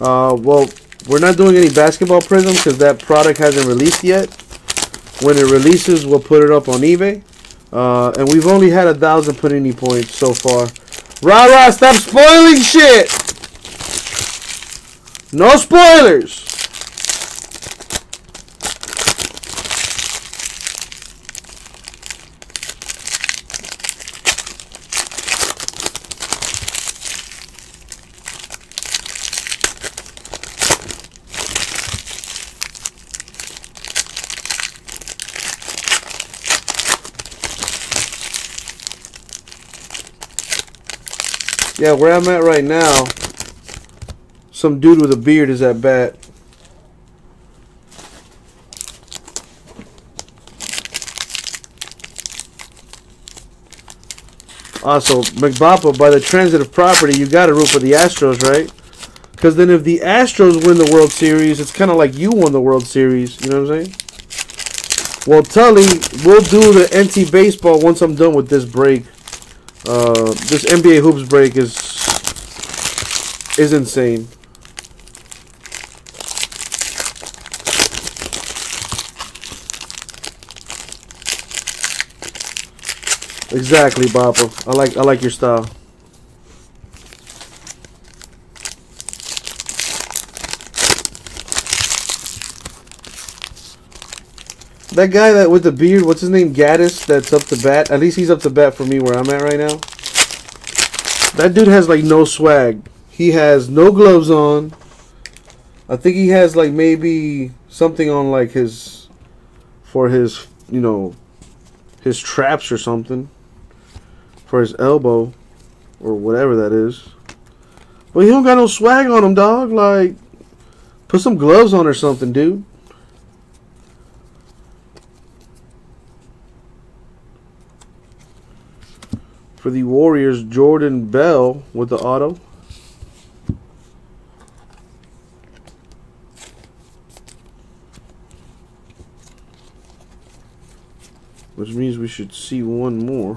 Uh, well, we're not doing any basketball prism because that product hasn't released yet. When it releases, we'll put it up on eBay. Uh, and we've only had a thousand Panini points so far. Rah rah, stop spoiling shit! No spoilers! Yeah, where I'm at right now, some dude with a beard is at bat. Also, McBapa, by the transitive property, you got to root for the Astros, right? Because then if the Astros win the World Series, it's kind of like you won the World Series. You know what I'm saying? Well, Tully, we'll do the NT baseball once I'm done with this break. Uh, this NBA hoops break is is insane. Exactly, Bopper. I like I like your style. That guy that with the beard, what's his name? Gattis, that's up to bat. At least he's up to bat for me where I'm at right now. That dude has like no swag. He has no gloves on. I think he has like maybe something on like his for his, you know, his traps or something for his elbow or whatever that is. But he don't got no swag on him, dog. Like, put some gloves on or something, dude. For the Warriors, Jordan Bell with the auto. Which means we should see one more.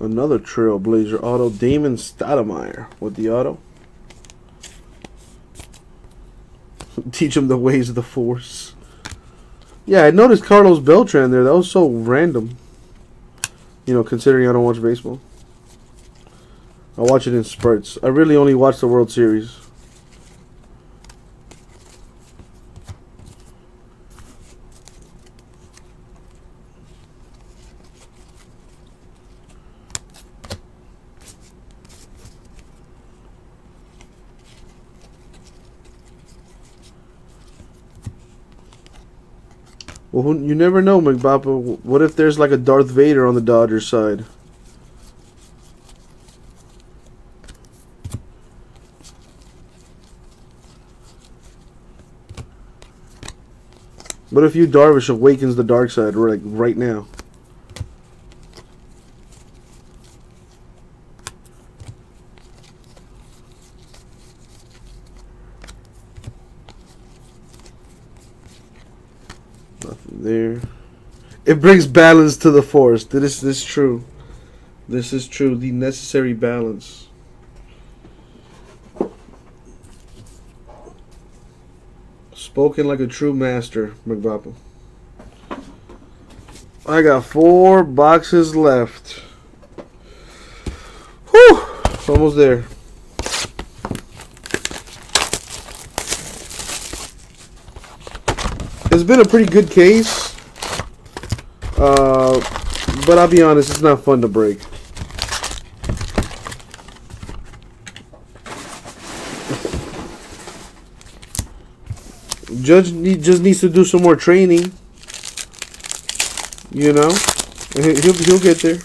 Another Trailblazer auto, Damon Stoudemire with the auto. Teach him the ways of the Force. Yeah, I noticed Carlos Beltran there. That was so random. You know, considering I don't watch baseball. I watch it in spurts. I really only watch the World Series. Well, you never know, McBapa. What if there's like a Darth Vader on the Dodgers side? What if you Darvish awakens the dark side like right now? there. It brings balance to the force. This, this is true. This is true. The necessary balance. Spoken like a true master, McBapa. I got four boxes left. Whew! Almost there. It's been a pretty good case. Uh, but I'll be honest, it's not fun to break. Judge need, just needs to do some more training. You know, he'll he'll get there.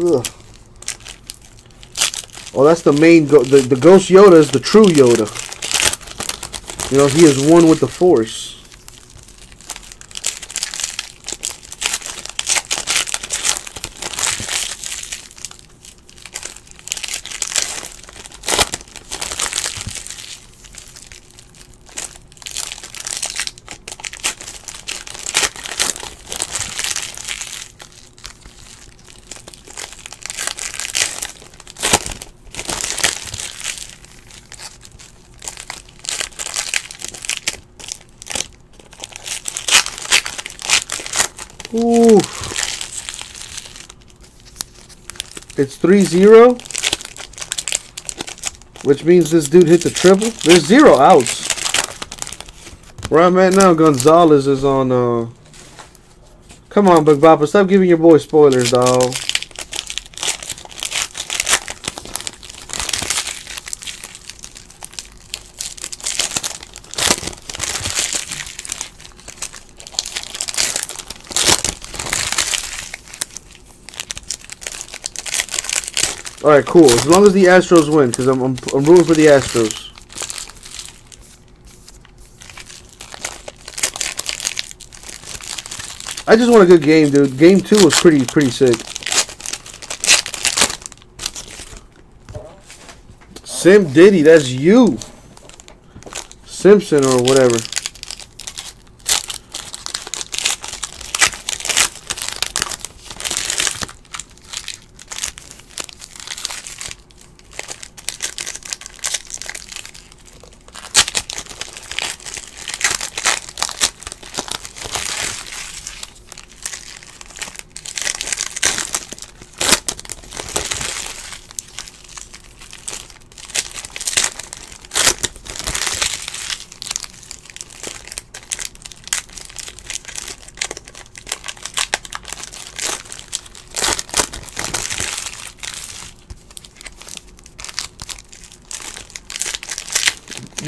Ugh. Oh, that's the main, the, the Ghost Yoda is the true Yoda. You know, he is one with the Force. It's 3-0. Which means this dude hit the triple. There's zero outs. Where I'm at now, Gonzalez is on, uh... Come on, Big Bopper. Stop giving your boy spoilers, dog. All right, cool. As long as the Astros win, because I'm, I'm I'm rooting for the Astros. I just want a good game, dude. Game two was pretty pretty sick. Sim Diddy, that's you. Simpson or whatever.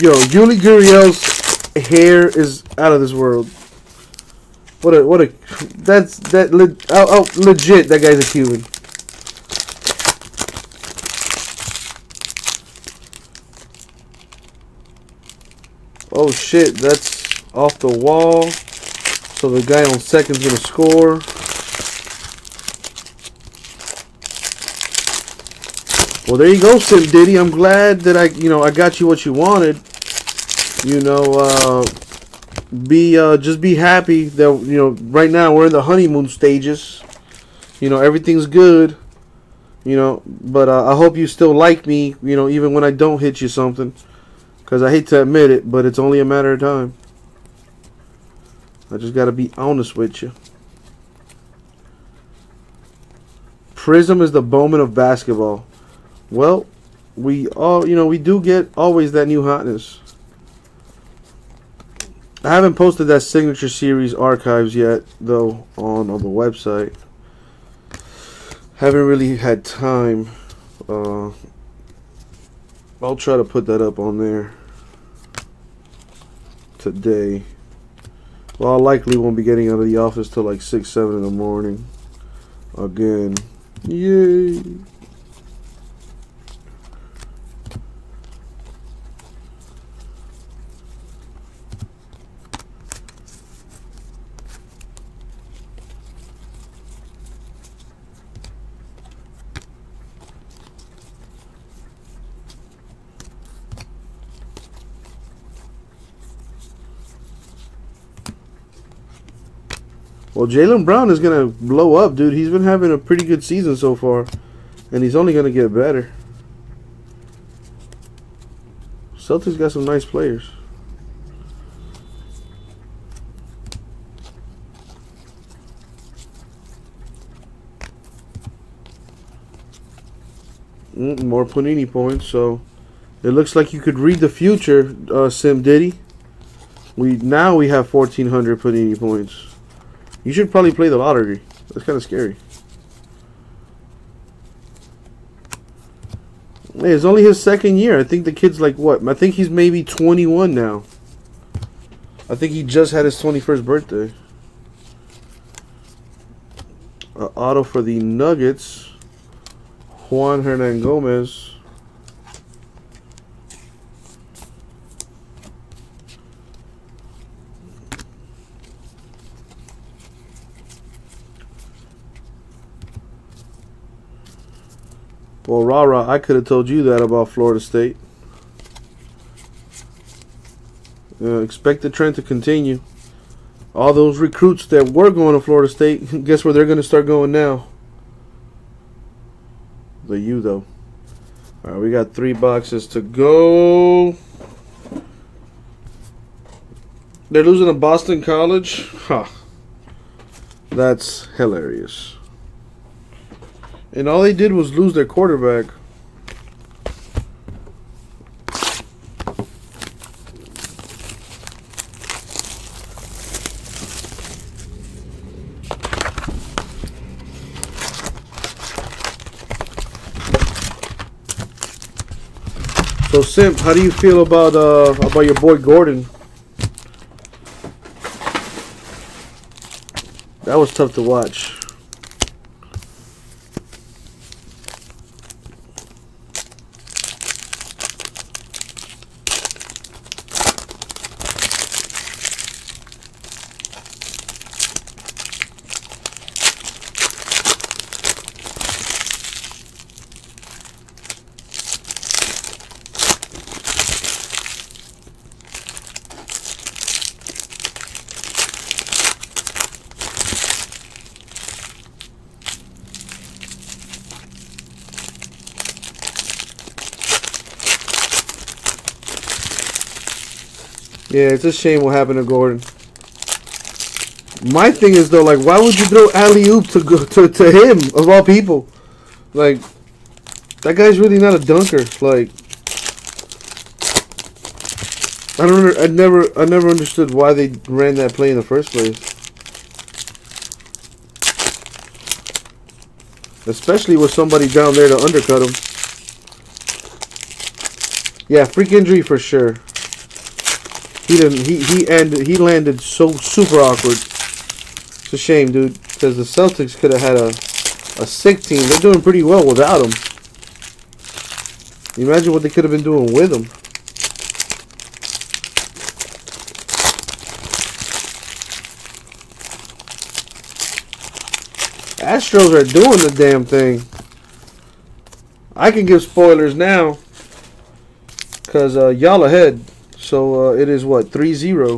Yo, Yuli Gurriel's hair is out of this world. What a what a that's that le, oh, oh legit that guy's a Cuban. Oh shit, that's off the wall. So the guy on second's gonna score. Well, there you go, Sim Diddy. I'm glad that I, you know, I got you what you wanted. You know, uh, be uh, just be happy that you know right now we're in the honeymoon stages. You know, everything's good. You know, but uh, I hope you still like me. You know, even when I don't hit you something, because I hate to admit it, but it's only a matter of time. I just gotta be honest with you. Prism is the Bowman of basketball. Well, we all, you know, we do get always that new hotness. I haven't posted that signature series archives yet, though, on on the website. Haven't really had time. Uh, I'll try to put that up on there today. Well, I likely won't be getting out of the office till like six, seven in the morning. Again, yay! Well, Jaylen Brown is going to blow up, dude. He's been having a pretty good season so far. And he's only going to get better. Celtics got some nice players. Mm, more Panini points, so it looks like you could read the future, uh, Sim Diddy. We now we have 1,400 Panini points. You should probably play the lottery. That's kind of scary. Hey, it's only his second year. I think the kid's like what? I think he's maybe 21 now. I think he just had his 21st birthday. Uh, auto for the Nuggets. Juan Hernangomez. Well, rah, I could have told you that about Florida State. Uh, expect the trend to continue. All those recruits that were going to Florida State, guess where they're going to start going now? The U, though. All right, we got three boxes to go. They're losing to Boston College? Huh. That's hilarious. And all they did was lose their quarterback. So Simp, how do you feel about uh about your boy Gordon? That was tough to watch. Yeah, it's a shame what happened to Gordon. My thing is though, like, why would you throw alley oop to go to, to him of all people? Like, that guy's really not a dunker. Like, I don't. I never. I never understood why they ran that play in the first place. Especially with somebody down there to undercut him. Yeah, freak injury for sure. He didn't. He he ended. He landed so super awkward. It's a shame, dude, because the Celtics could have had a a sick team. They're doing pretty well without him. Imagine what they could have been doing with him. Astros are doing the damn thing. I can give spoilers now. Because uh, y'all ahead. So uh, it is what? 3 0.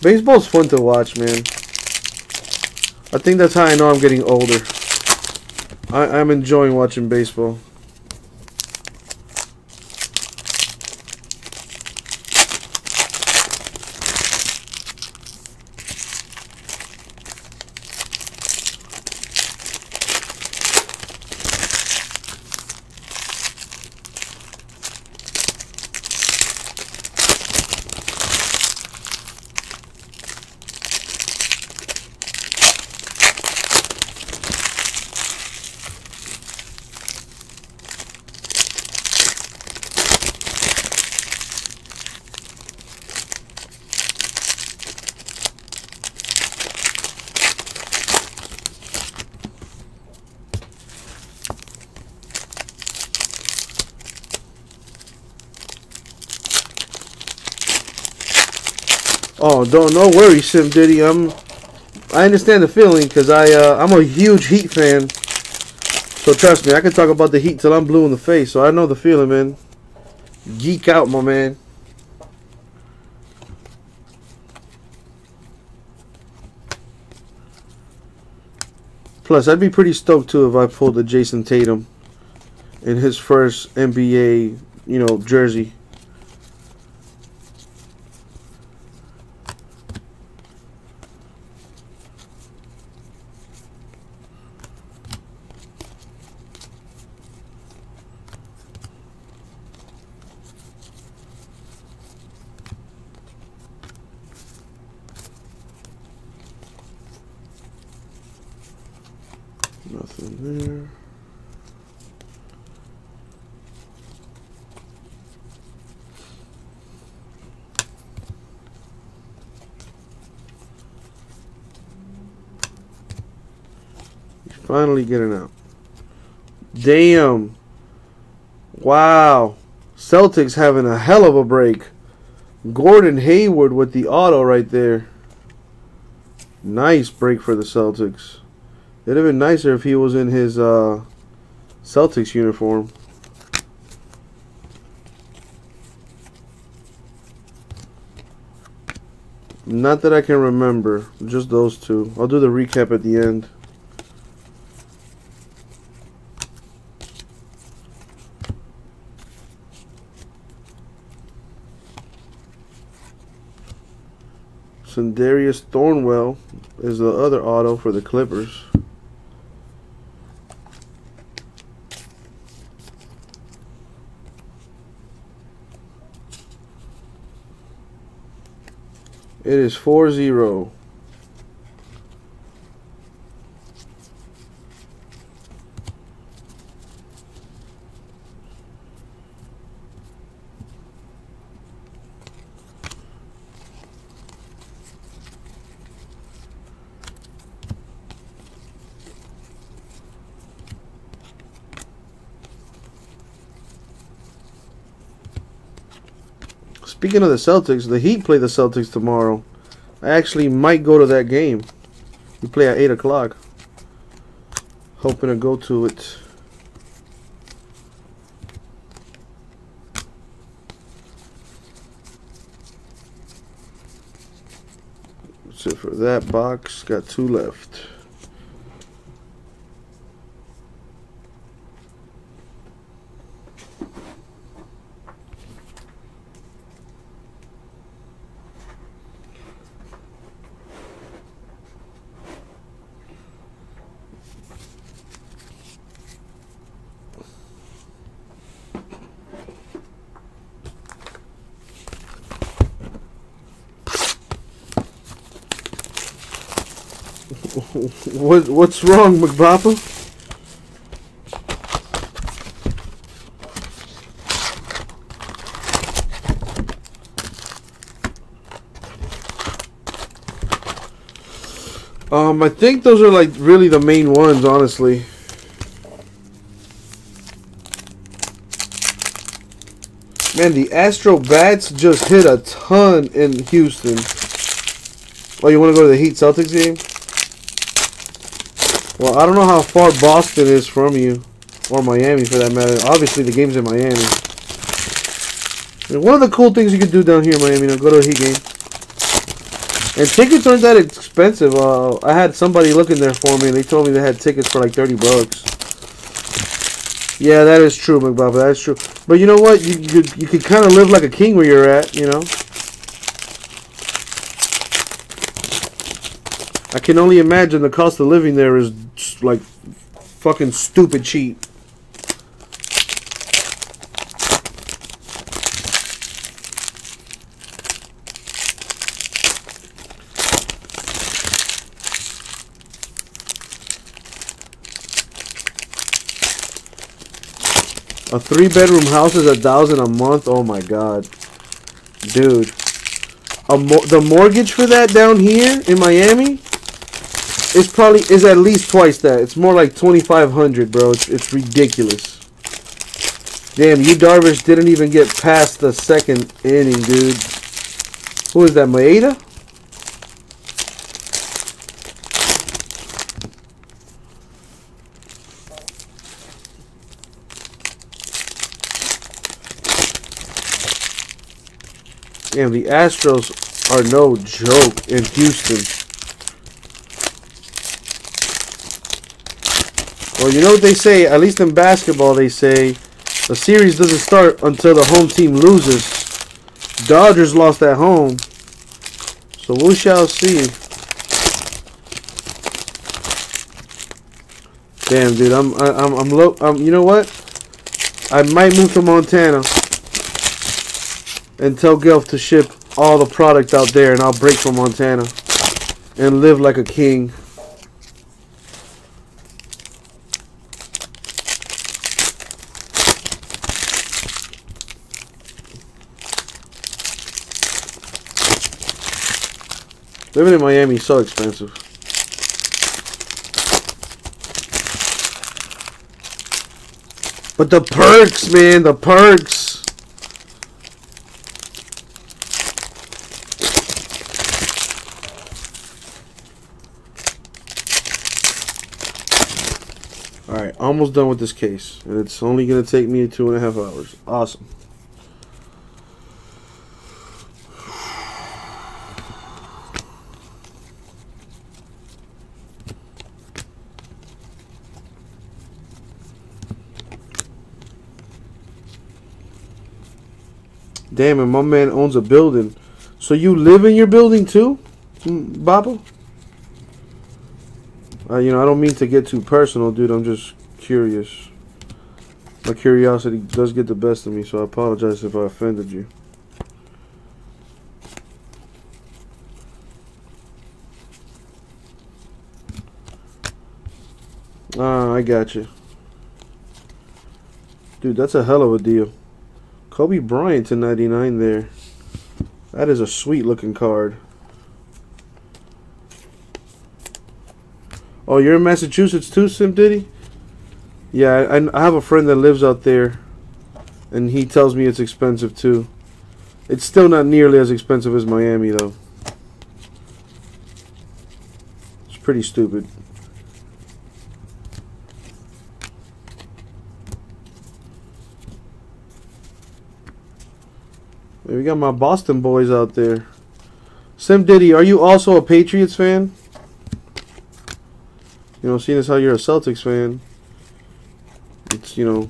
Baseball's fun to watch, man. I think that's how I know I'm getting older. I, I'm enjoying watching baseball. Oh, don't no worry, Sim Diddy. I'm I understand the feeling because I uh, I'm a huge Heat fan. So trust me, I can talk about the Heat till I'm blue in the face. So I know the feeling, man. Geek out, my man. Plus, I'd be pretty stoked too if I pulled a Jayson Tatum in his first NBA, you know, jersey. Nothing there. He's finally getting out. Damn. Wow. Celtics having a hell of a break. Gordon Hayward with the auto right there. Nice break for the Celtics. It'd have been nicer if he was in his uh, Celtics uniform. Not that I can remember. Just those two. I'll do the recap at the end. Sindarius Thornwell is the other auto for the Clippers. It is 4-0. Speaking of the Celtics, the Heat play the Celtics tomorrow. I actually might go to that game. We play at 8 o'clock. Hoping to go to it. That's it for that box. Got two left. What what's wrong, McBapa? Um, I think those are like really the main ones, honestly. Man, the Astro Bats just hit a ton in Houston. Oh, you want to go to the Heat Celtics game? Well, I don't know how far Boston is from you, or Miami for that matter. Obviously, the game's in Miami. And one of the cool things you can do down here in Miami, you know, go to a Heat game. And tickets aren't that expensive. Uh, I had somebody looking there for me, and they told me they had tickets for like 30 bucks. Yeah, that is true, McBob. That is true. But you know what? You you, you could kind of live like a king where you're at, you know. I can only imagine the cost of living there is like fucking stupid cheap. A three bedroom house is a thousand a month. Oh my god, dude. Mo the mortgage for that down here in Miami it's probably is at least twice that. It's more like 2,500, bro. It's, it's ridiculous. Damn, Yu Darvish didn't even get past the second inning, dude. Who is that, Maeda? Damn, the Astros are no joke in Houston. Well, you know what they say, at least in basketball, they say the series doesn't start until the home team loses. Dodgers lost at home. So we shall see. Damn, dude, I'm I'm I'm low. I'm, you know what? I might move to Montana and tell Gelf to ship all the product out there, and I'll break from Montana and live like a king. Living in Miami is so expensive. But the perks, man, the perks. Alright, almost done with this case. And it's only going to take me two and a half hours. Awesome. Damn, and my man owns a building. So you live in your building too? Hmm, Baba? Uh, you know, I don't mean to get too personal, dude. I'm just curious. My curiosity does get the best of me, so I apologize if I offended you. Ah, I got you. Dude, that's a hell of a deal. Kobe Bryant to 99 there. That is a sweet looking card. Oh, you're in Massachusetts too, Sim Diddy? Yeah, I, I have a friend that lives out there, and he tells me it's expensive too. It's still not nearly as expensive as Miami, though. It's pretty stupid. We got my Boston boys out there. Sim Diddy, are you also a Patriots fan? You know, seeing as how you're a Celtics fan, it's, you know,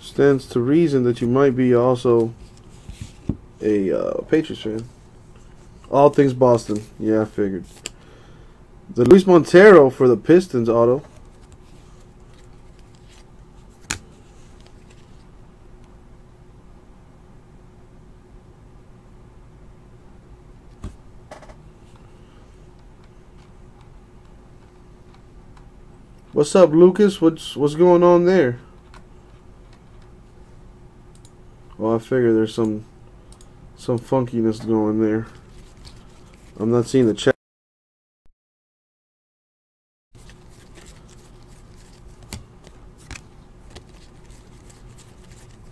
stands to reason that you might be also a uh, Patriots fan. All things Boston. Yeah, I figured. The Luis Montero for the Pistons auto. What's up, Lucas? What's what's going on there? Well, I figure there's some some funkiness going there. I'm not seeing the chat.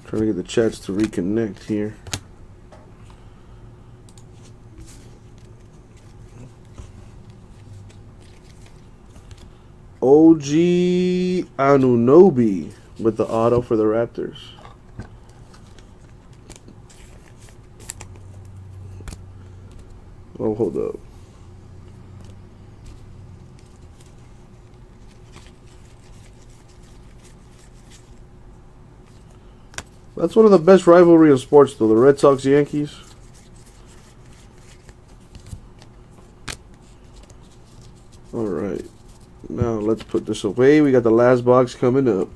Trying to get the chats to reconnect here. OG Anunoby with the auto for the Raptors. Oh, hold up. That's one of the best rivalry in sports, though. The Red Sox Yankees. All right. Now let's put this away. We got the last box coming up.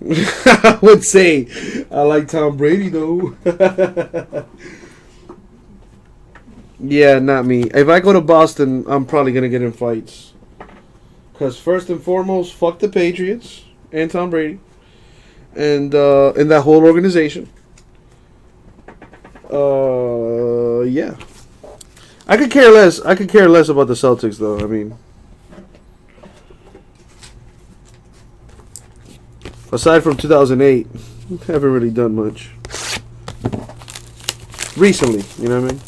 I would say I like Tom Brady though. yeah, not me. If I go to Boston, I'm probably gonna get in fights. Cause first and foremost, fuck the Patriots and Tom Brady, and uh, and that whole organization. Uh, yeah. I could care less. I could care less about the Celtics, though. I mean, aside from 2008, haven't really done much. Recently, you know what I mean?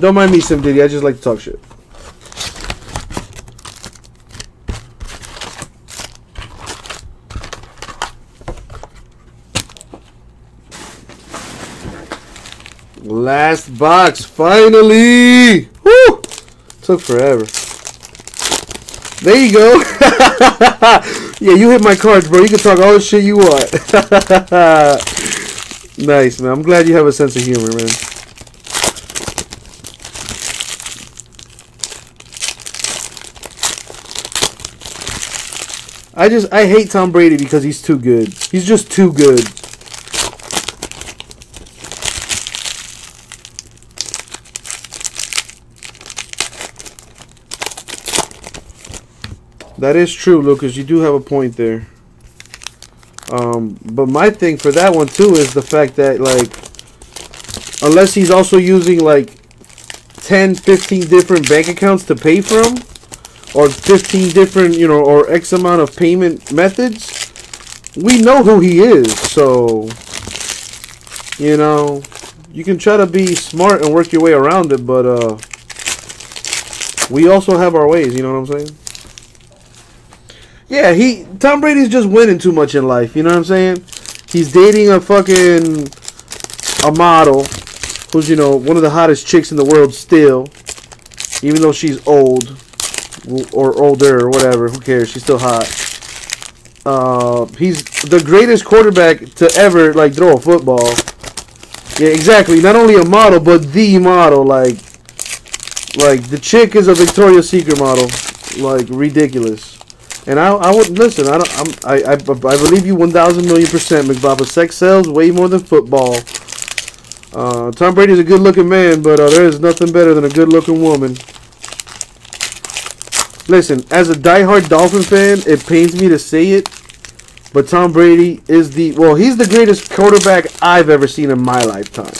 Don't mind me, Sim Diddy. I just like to talk shit. Last box, finally! Woo! Took forever. There you go. yeah, you hit my cards, bro. You can talk all the shit you want. nice, man. I'm glad you have a sense of humor, man. I just I hate Tom Brady because he's too good. He's just too good. That is true, Lucas. You do have a point there. Um, but my thing for that one too is the fact that like, unless he's also using like 10, 15 different bank accounts to pay from, or 15 different, you know, or X amount of payment methods, we know who he is. So, you know, you can try to be smart and work your way around it, but uh, we also have our ways. You know what I'm saying? Yeah, he Tom Brady's just winning too much in life. You know what I'm saying? He's dating a fucking a model who's you know one of the hottest chicks in the world still, even though she's old or older or whatever. Who cares? She's still hot. Uh, he's the greatest quarterback to ever like throw a football. Yeah, exactly. Not only a model, but the model. Like, like the chick is a Victoria's Secret model. Like ridiculous. And I, I would listen. I don't. I'm, I, I, I believe you one thousand million percent, McBaba. Sex sells way more than football. Uh, Tom Brady's a good-looking man, but uh, there is nothing better than a good-looking woman. Listen, as a die-hard Dolphin fan, it pains me to say it, but Tom Brady is the well, he's the greatest quarterback I've ever seen in my lifetime.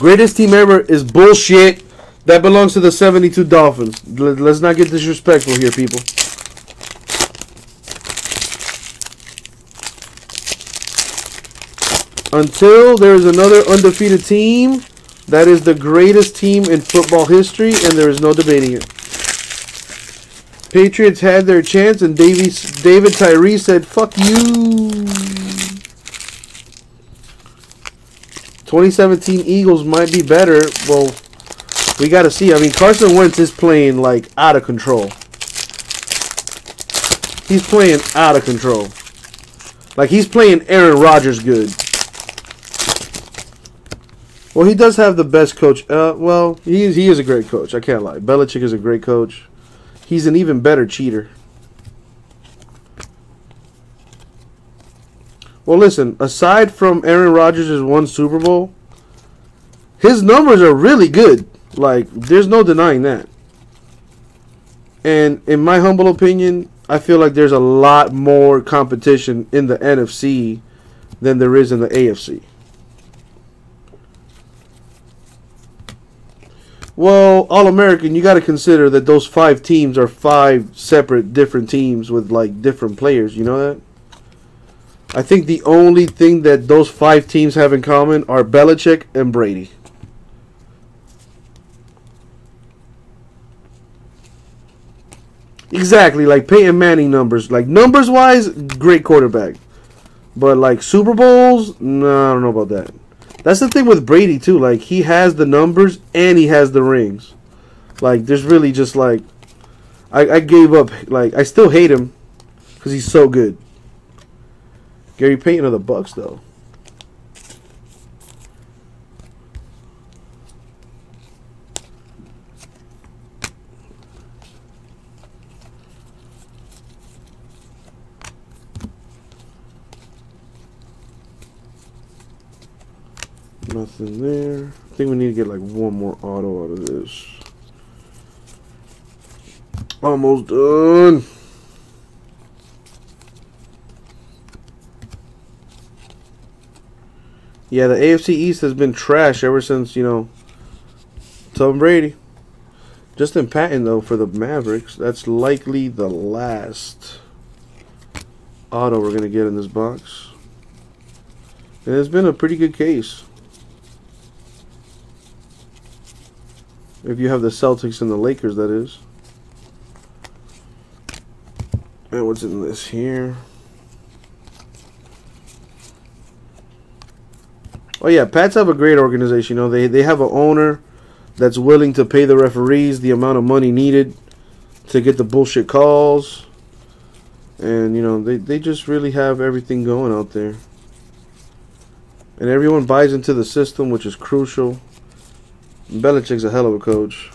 Greatest team ever is bullshit. That belongs to the 72 Dolphins. Let's not get disrespectful here, people. Until there is another undefeated team, that is the greatest team in football history, and there is no debating it. Patriots had their chance, and Davies, David Tyree said, fuck you. 2017 Eagles might be better. Well, we got to see. I mean, Carson Wentz is playing, like, out of control. He's playing out of control. Like, he's playing Aaron Rodgers good. Well, he does have the best coach. Uh, well, he is, he is a great coach. I can't lie. Belichick is a great coach. He's an even better cheater. Well, listen, aside from Aaron Rodgers' one Super Bowl, his numbers are really good. Like, there's no denying that. And in my humble opinion, I feel like there's a lot more competition in the NFC than there is in the AFC. Well, All American, you got to consider that those five teams are five separate, different teams with like different players. You know that? I think the only thing that those five teams have in common are Belichick and Brady. Exactly, like Peyton Manning numbers. Like numbers wise, great quarterback. But like Super Bowls, no, I don't know about that. That's the thing with Brady too. Like he has the numbers and he has the rings. Like there's really just like I, I gave up. Like I still hate him because he's so good. Gary Payton of the Bucks though. Nothing there. I think we need to get like one more auto out of this. Almost done. Yeah, the AFC East has been trash ever since, you know, Tom Brady. Justin Patton, though, for the Mavericks, that's likely the last auto we're going to get in this box. And it's been a pretty good case. If you have the Celtics and the Lakers, that is. And what's in this here? Oh yeah, Pats have a great organization. You know, they they have an owner that's willing to pay the referees the amount of money needed to get the bullshit calls. And you know, they they just really have everything going out there. And everyone buys into the system, which is crucial. Belichick's a hell of a coach.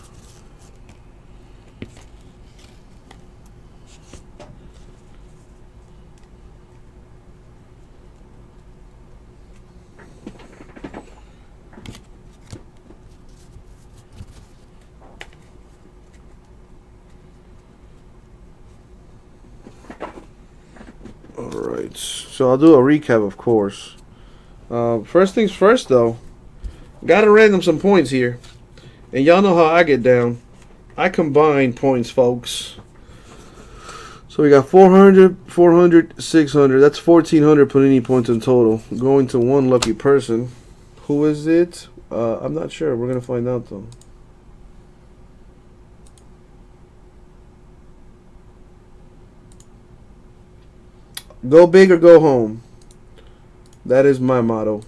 Alright, so I'll do a recap, of course. Uh, first things first, though. Gotta random some points here. And y'all know how I get down. I combine points, folks. So we got 400, 400, 600. That's 1,400 Panini points in total. Going to one lucky person. Who is it? Uh, I'm not sure. We're going to find out, though. Go big or go home. That is my motto.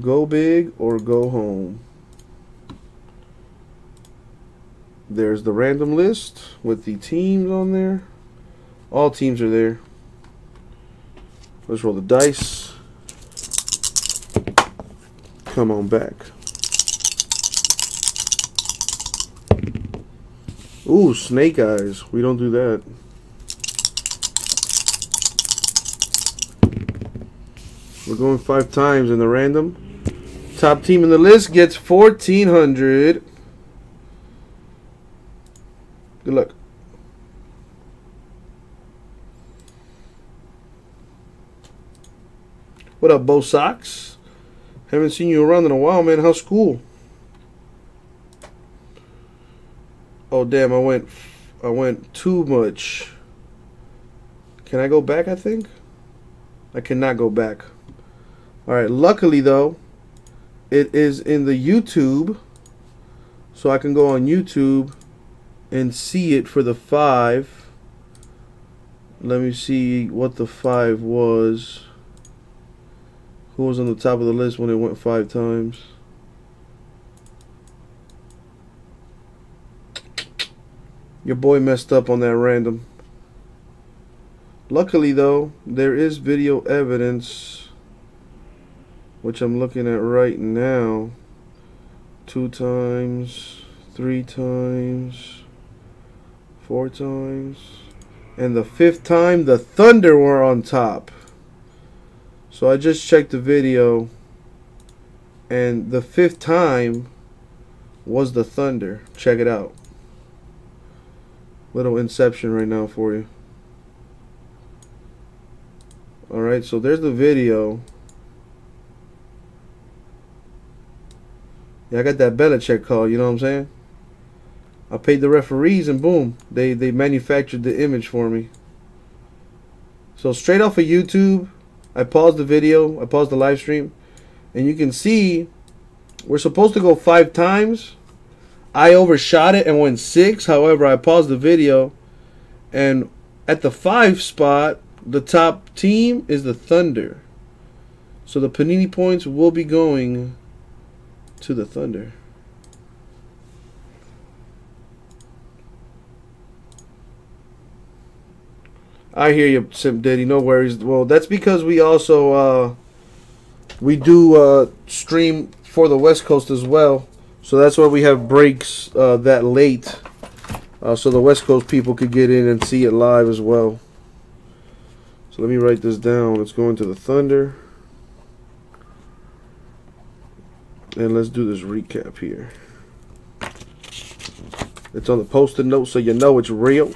Go big or go home. There's the random list with the teams on there. All teams are there. Let's roll the dice. Come on back. Ooh, snake eyes. We don't do that. We're going five times in the random. Top team in the list gets 1400. Good luck. What up, Bo Sox? Haven't seen you around in a while, man. How's school? Oh damn, I went I went too much. Can I go back, I think? I cannot go back. Alright, luckily though, it is in the YouTube. So I can go on YouTube and see it for the five. Let me see what the five was. Who was on the top of the list when it went five times? Your boy messed up on that random. Luckily, though, there is video evidence, which I'm looking at right now. Two times, three times, four times. And the fifth time, the Thunder were on top. So I just checked the video, and the fifth time was the Thunder. Check it out. Little inception right now for you. Alright, so there's the video. Yeah, I got that Belichick call, you know what I'm saying? I paid the referees and boom, they, they manufactured the image for me. So straight off of YouTube, I paused the video, I paused the live stream, and you can see we're supposed to go five times. I overshot it and went six. However, I paused the video, and at the five spot, the top team is the Thunder. So the Panini points will be going to the Thunder. I hear you, Simp Diddy. No worries. Well, that's because we also uh, we do uh, stream for the West Coast as well. So that's why we have breaks uh, that late, uh, so the West Coast people could get in and see it live as well. So let me write this down. Let's go into the Thunder. And let's do this recap here. It's on the post-it note so you know it's real.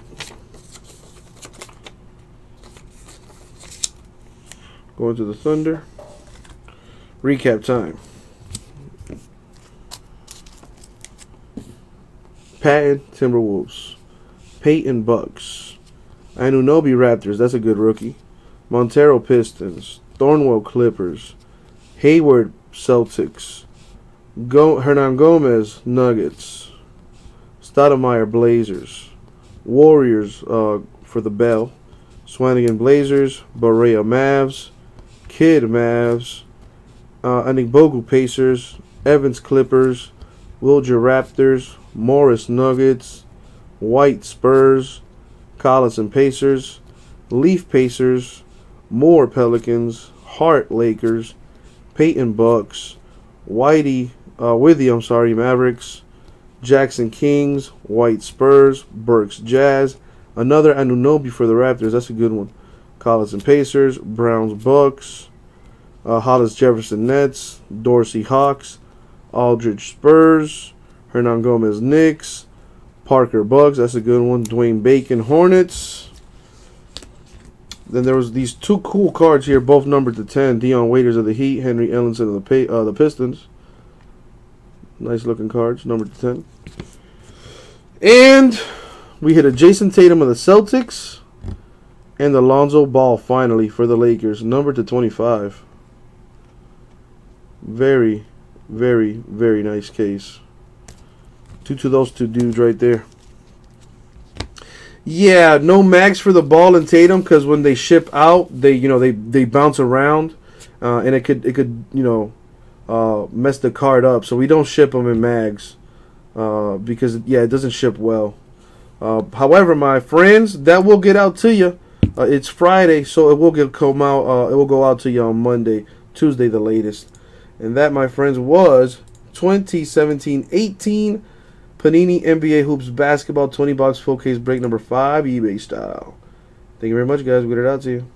Going to the Thunder. Recap time. Patton Timberwolves. Payton Bucks. Anunoby Raptors. That's a good rookie. Montero Pistons. Thornwell Clippers. Hayward Celtics. Go Hernangomez Nuggets. Stoudemire Blazers. Warriors uh, for the bell. Swanigan Blazers. Barea Mavs. Kidd Mavs, uh, Bogu Pacers, Evans Clippers, Wilger Raptors, Morris Nuggets, White Spurs, Collison Pacers, Leaf Pacers, Moore Pelicans, Hart Lakers, Payton Bucks, Whitey, uh, Withey, I'm sorry, Mavericks, Jackson Kings, White Spurs, Burks Jazz, another Anunoby for the Raptors. That's a good one. Collison Pacers, Browns Bucks, uh, Hollis Jefferson Nets, Dorsey Hawks, Aldridge Spurs, Hernangomez Knicks, Parker Bucks, that's a good one, Dwayne Bacon Hornets. Then there was these two cool cards here, both numbered to 10. Dion Waiters of the Heat, Henry Ellenson of the, uh, the Pistons. Nice looking cards, number to 10. And we hit a Jayson Tatum of the Celtics and the Alonzo Ball finally for the Lakers, number to 25. Very, very, very nice case. Two to those two dudes right there. Yeah, no mags for the ball and Tatum because when they ship out, they you know they they bounce around, uh, and it could it could you know uh, mess the card up. So we don't ship them in mags uh, because yeah, it doesn't ship well. Uh, however, my friends, that will get out to you. Uh, it's Friday, so it will get come out. Uh, it will go out to you on Monday, Tuesday, the latest. And that, my friends, was 2017-18 Panini NBA Hoops Basketball 20 box full case break number five, eBay style. Thank you very much, guys. We'll get it out to you.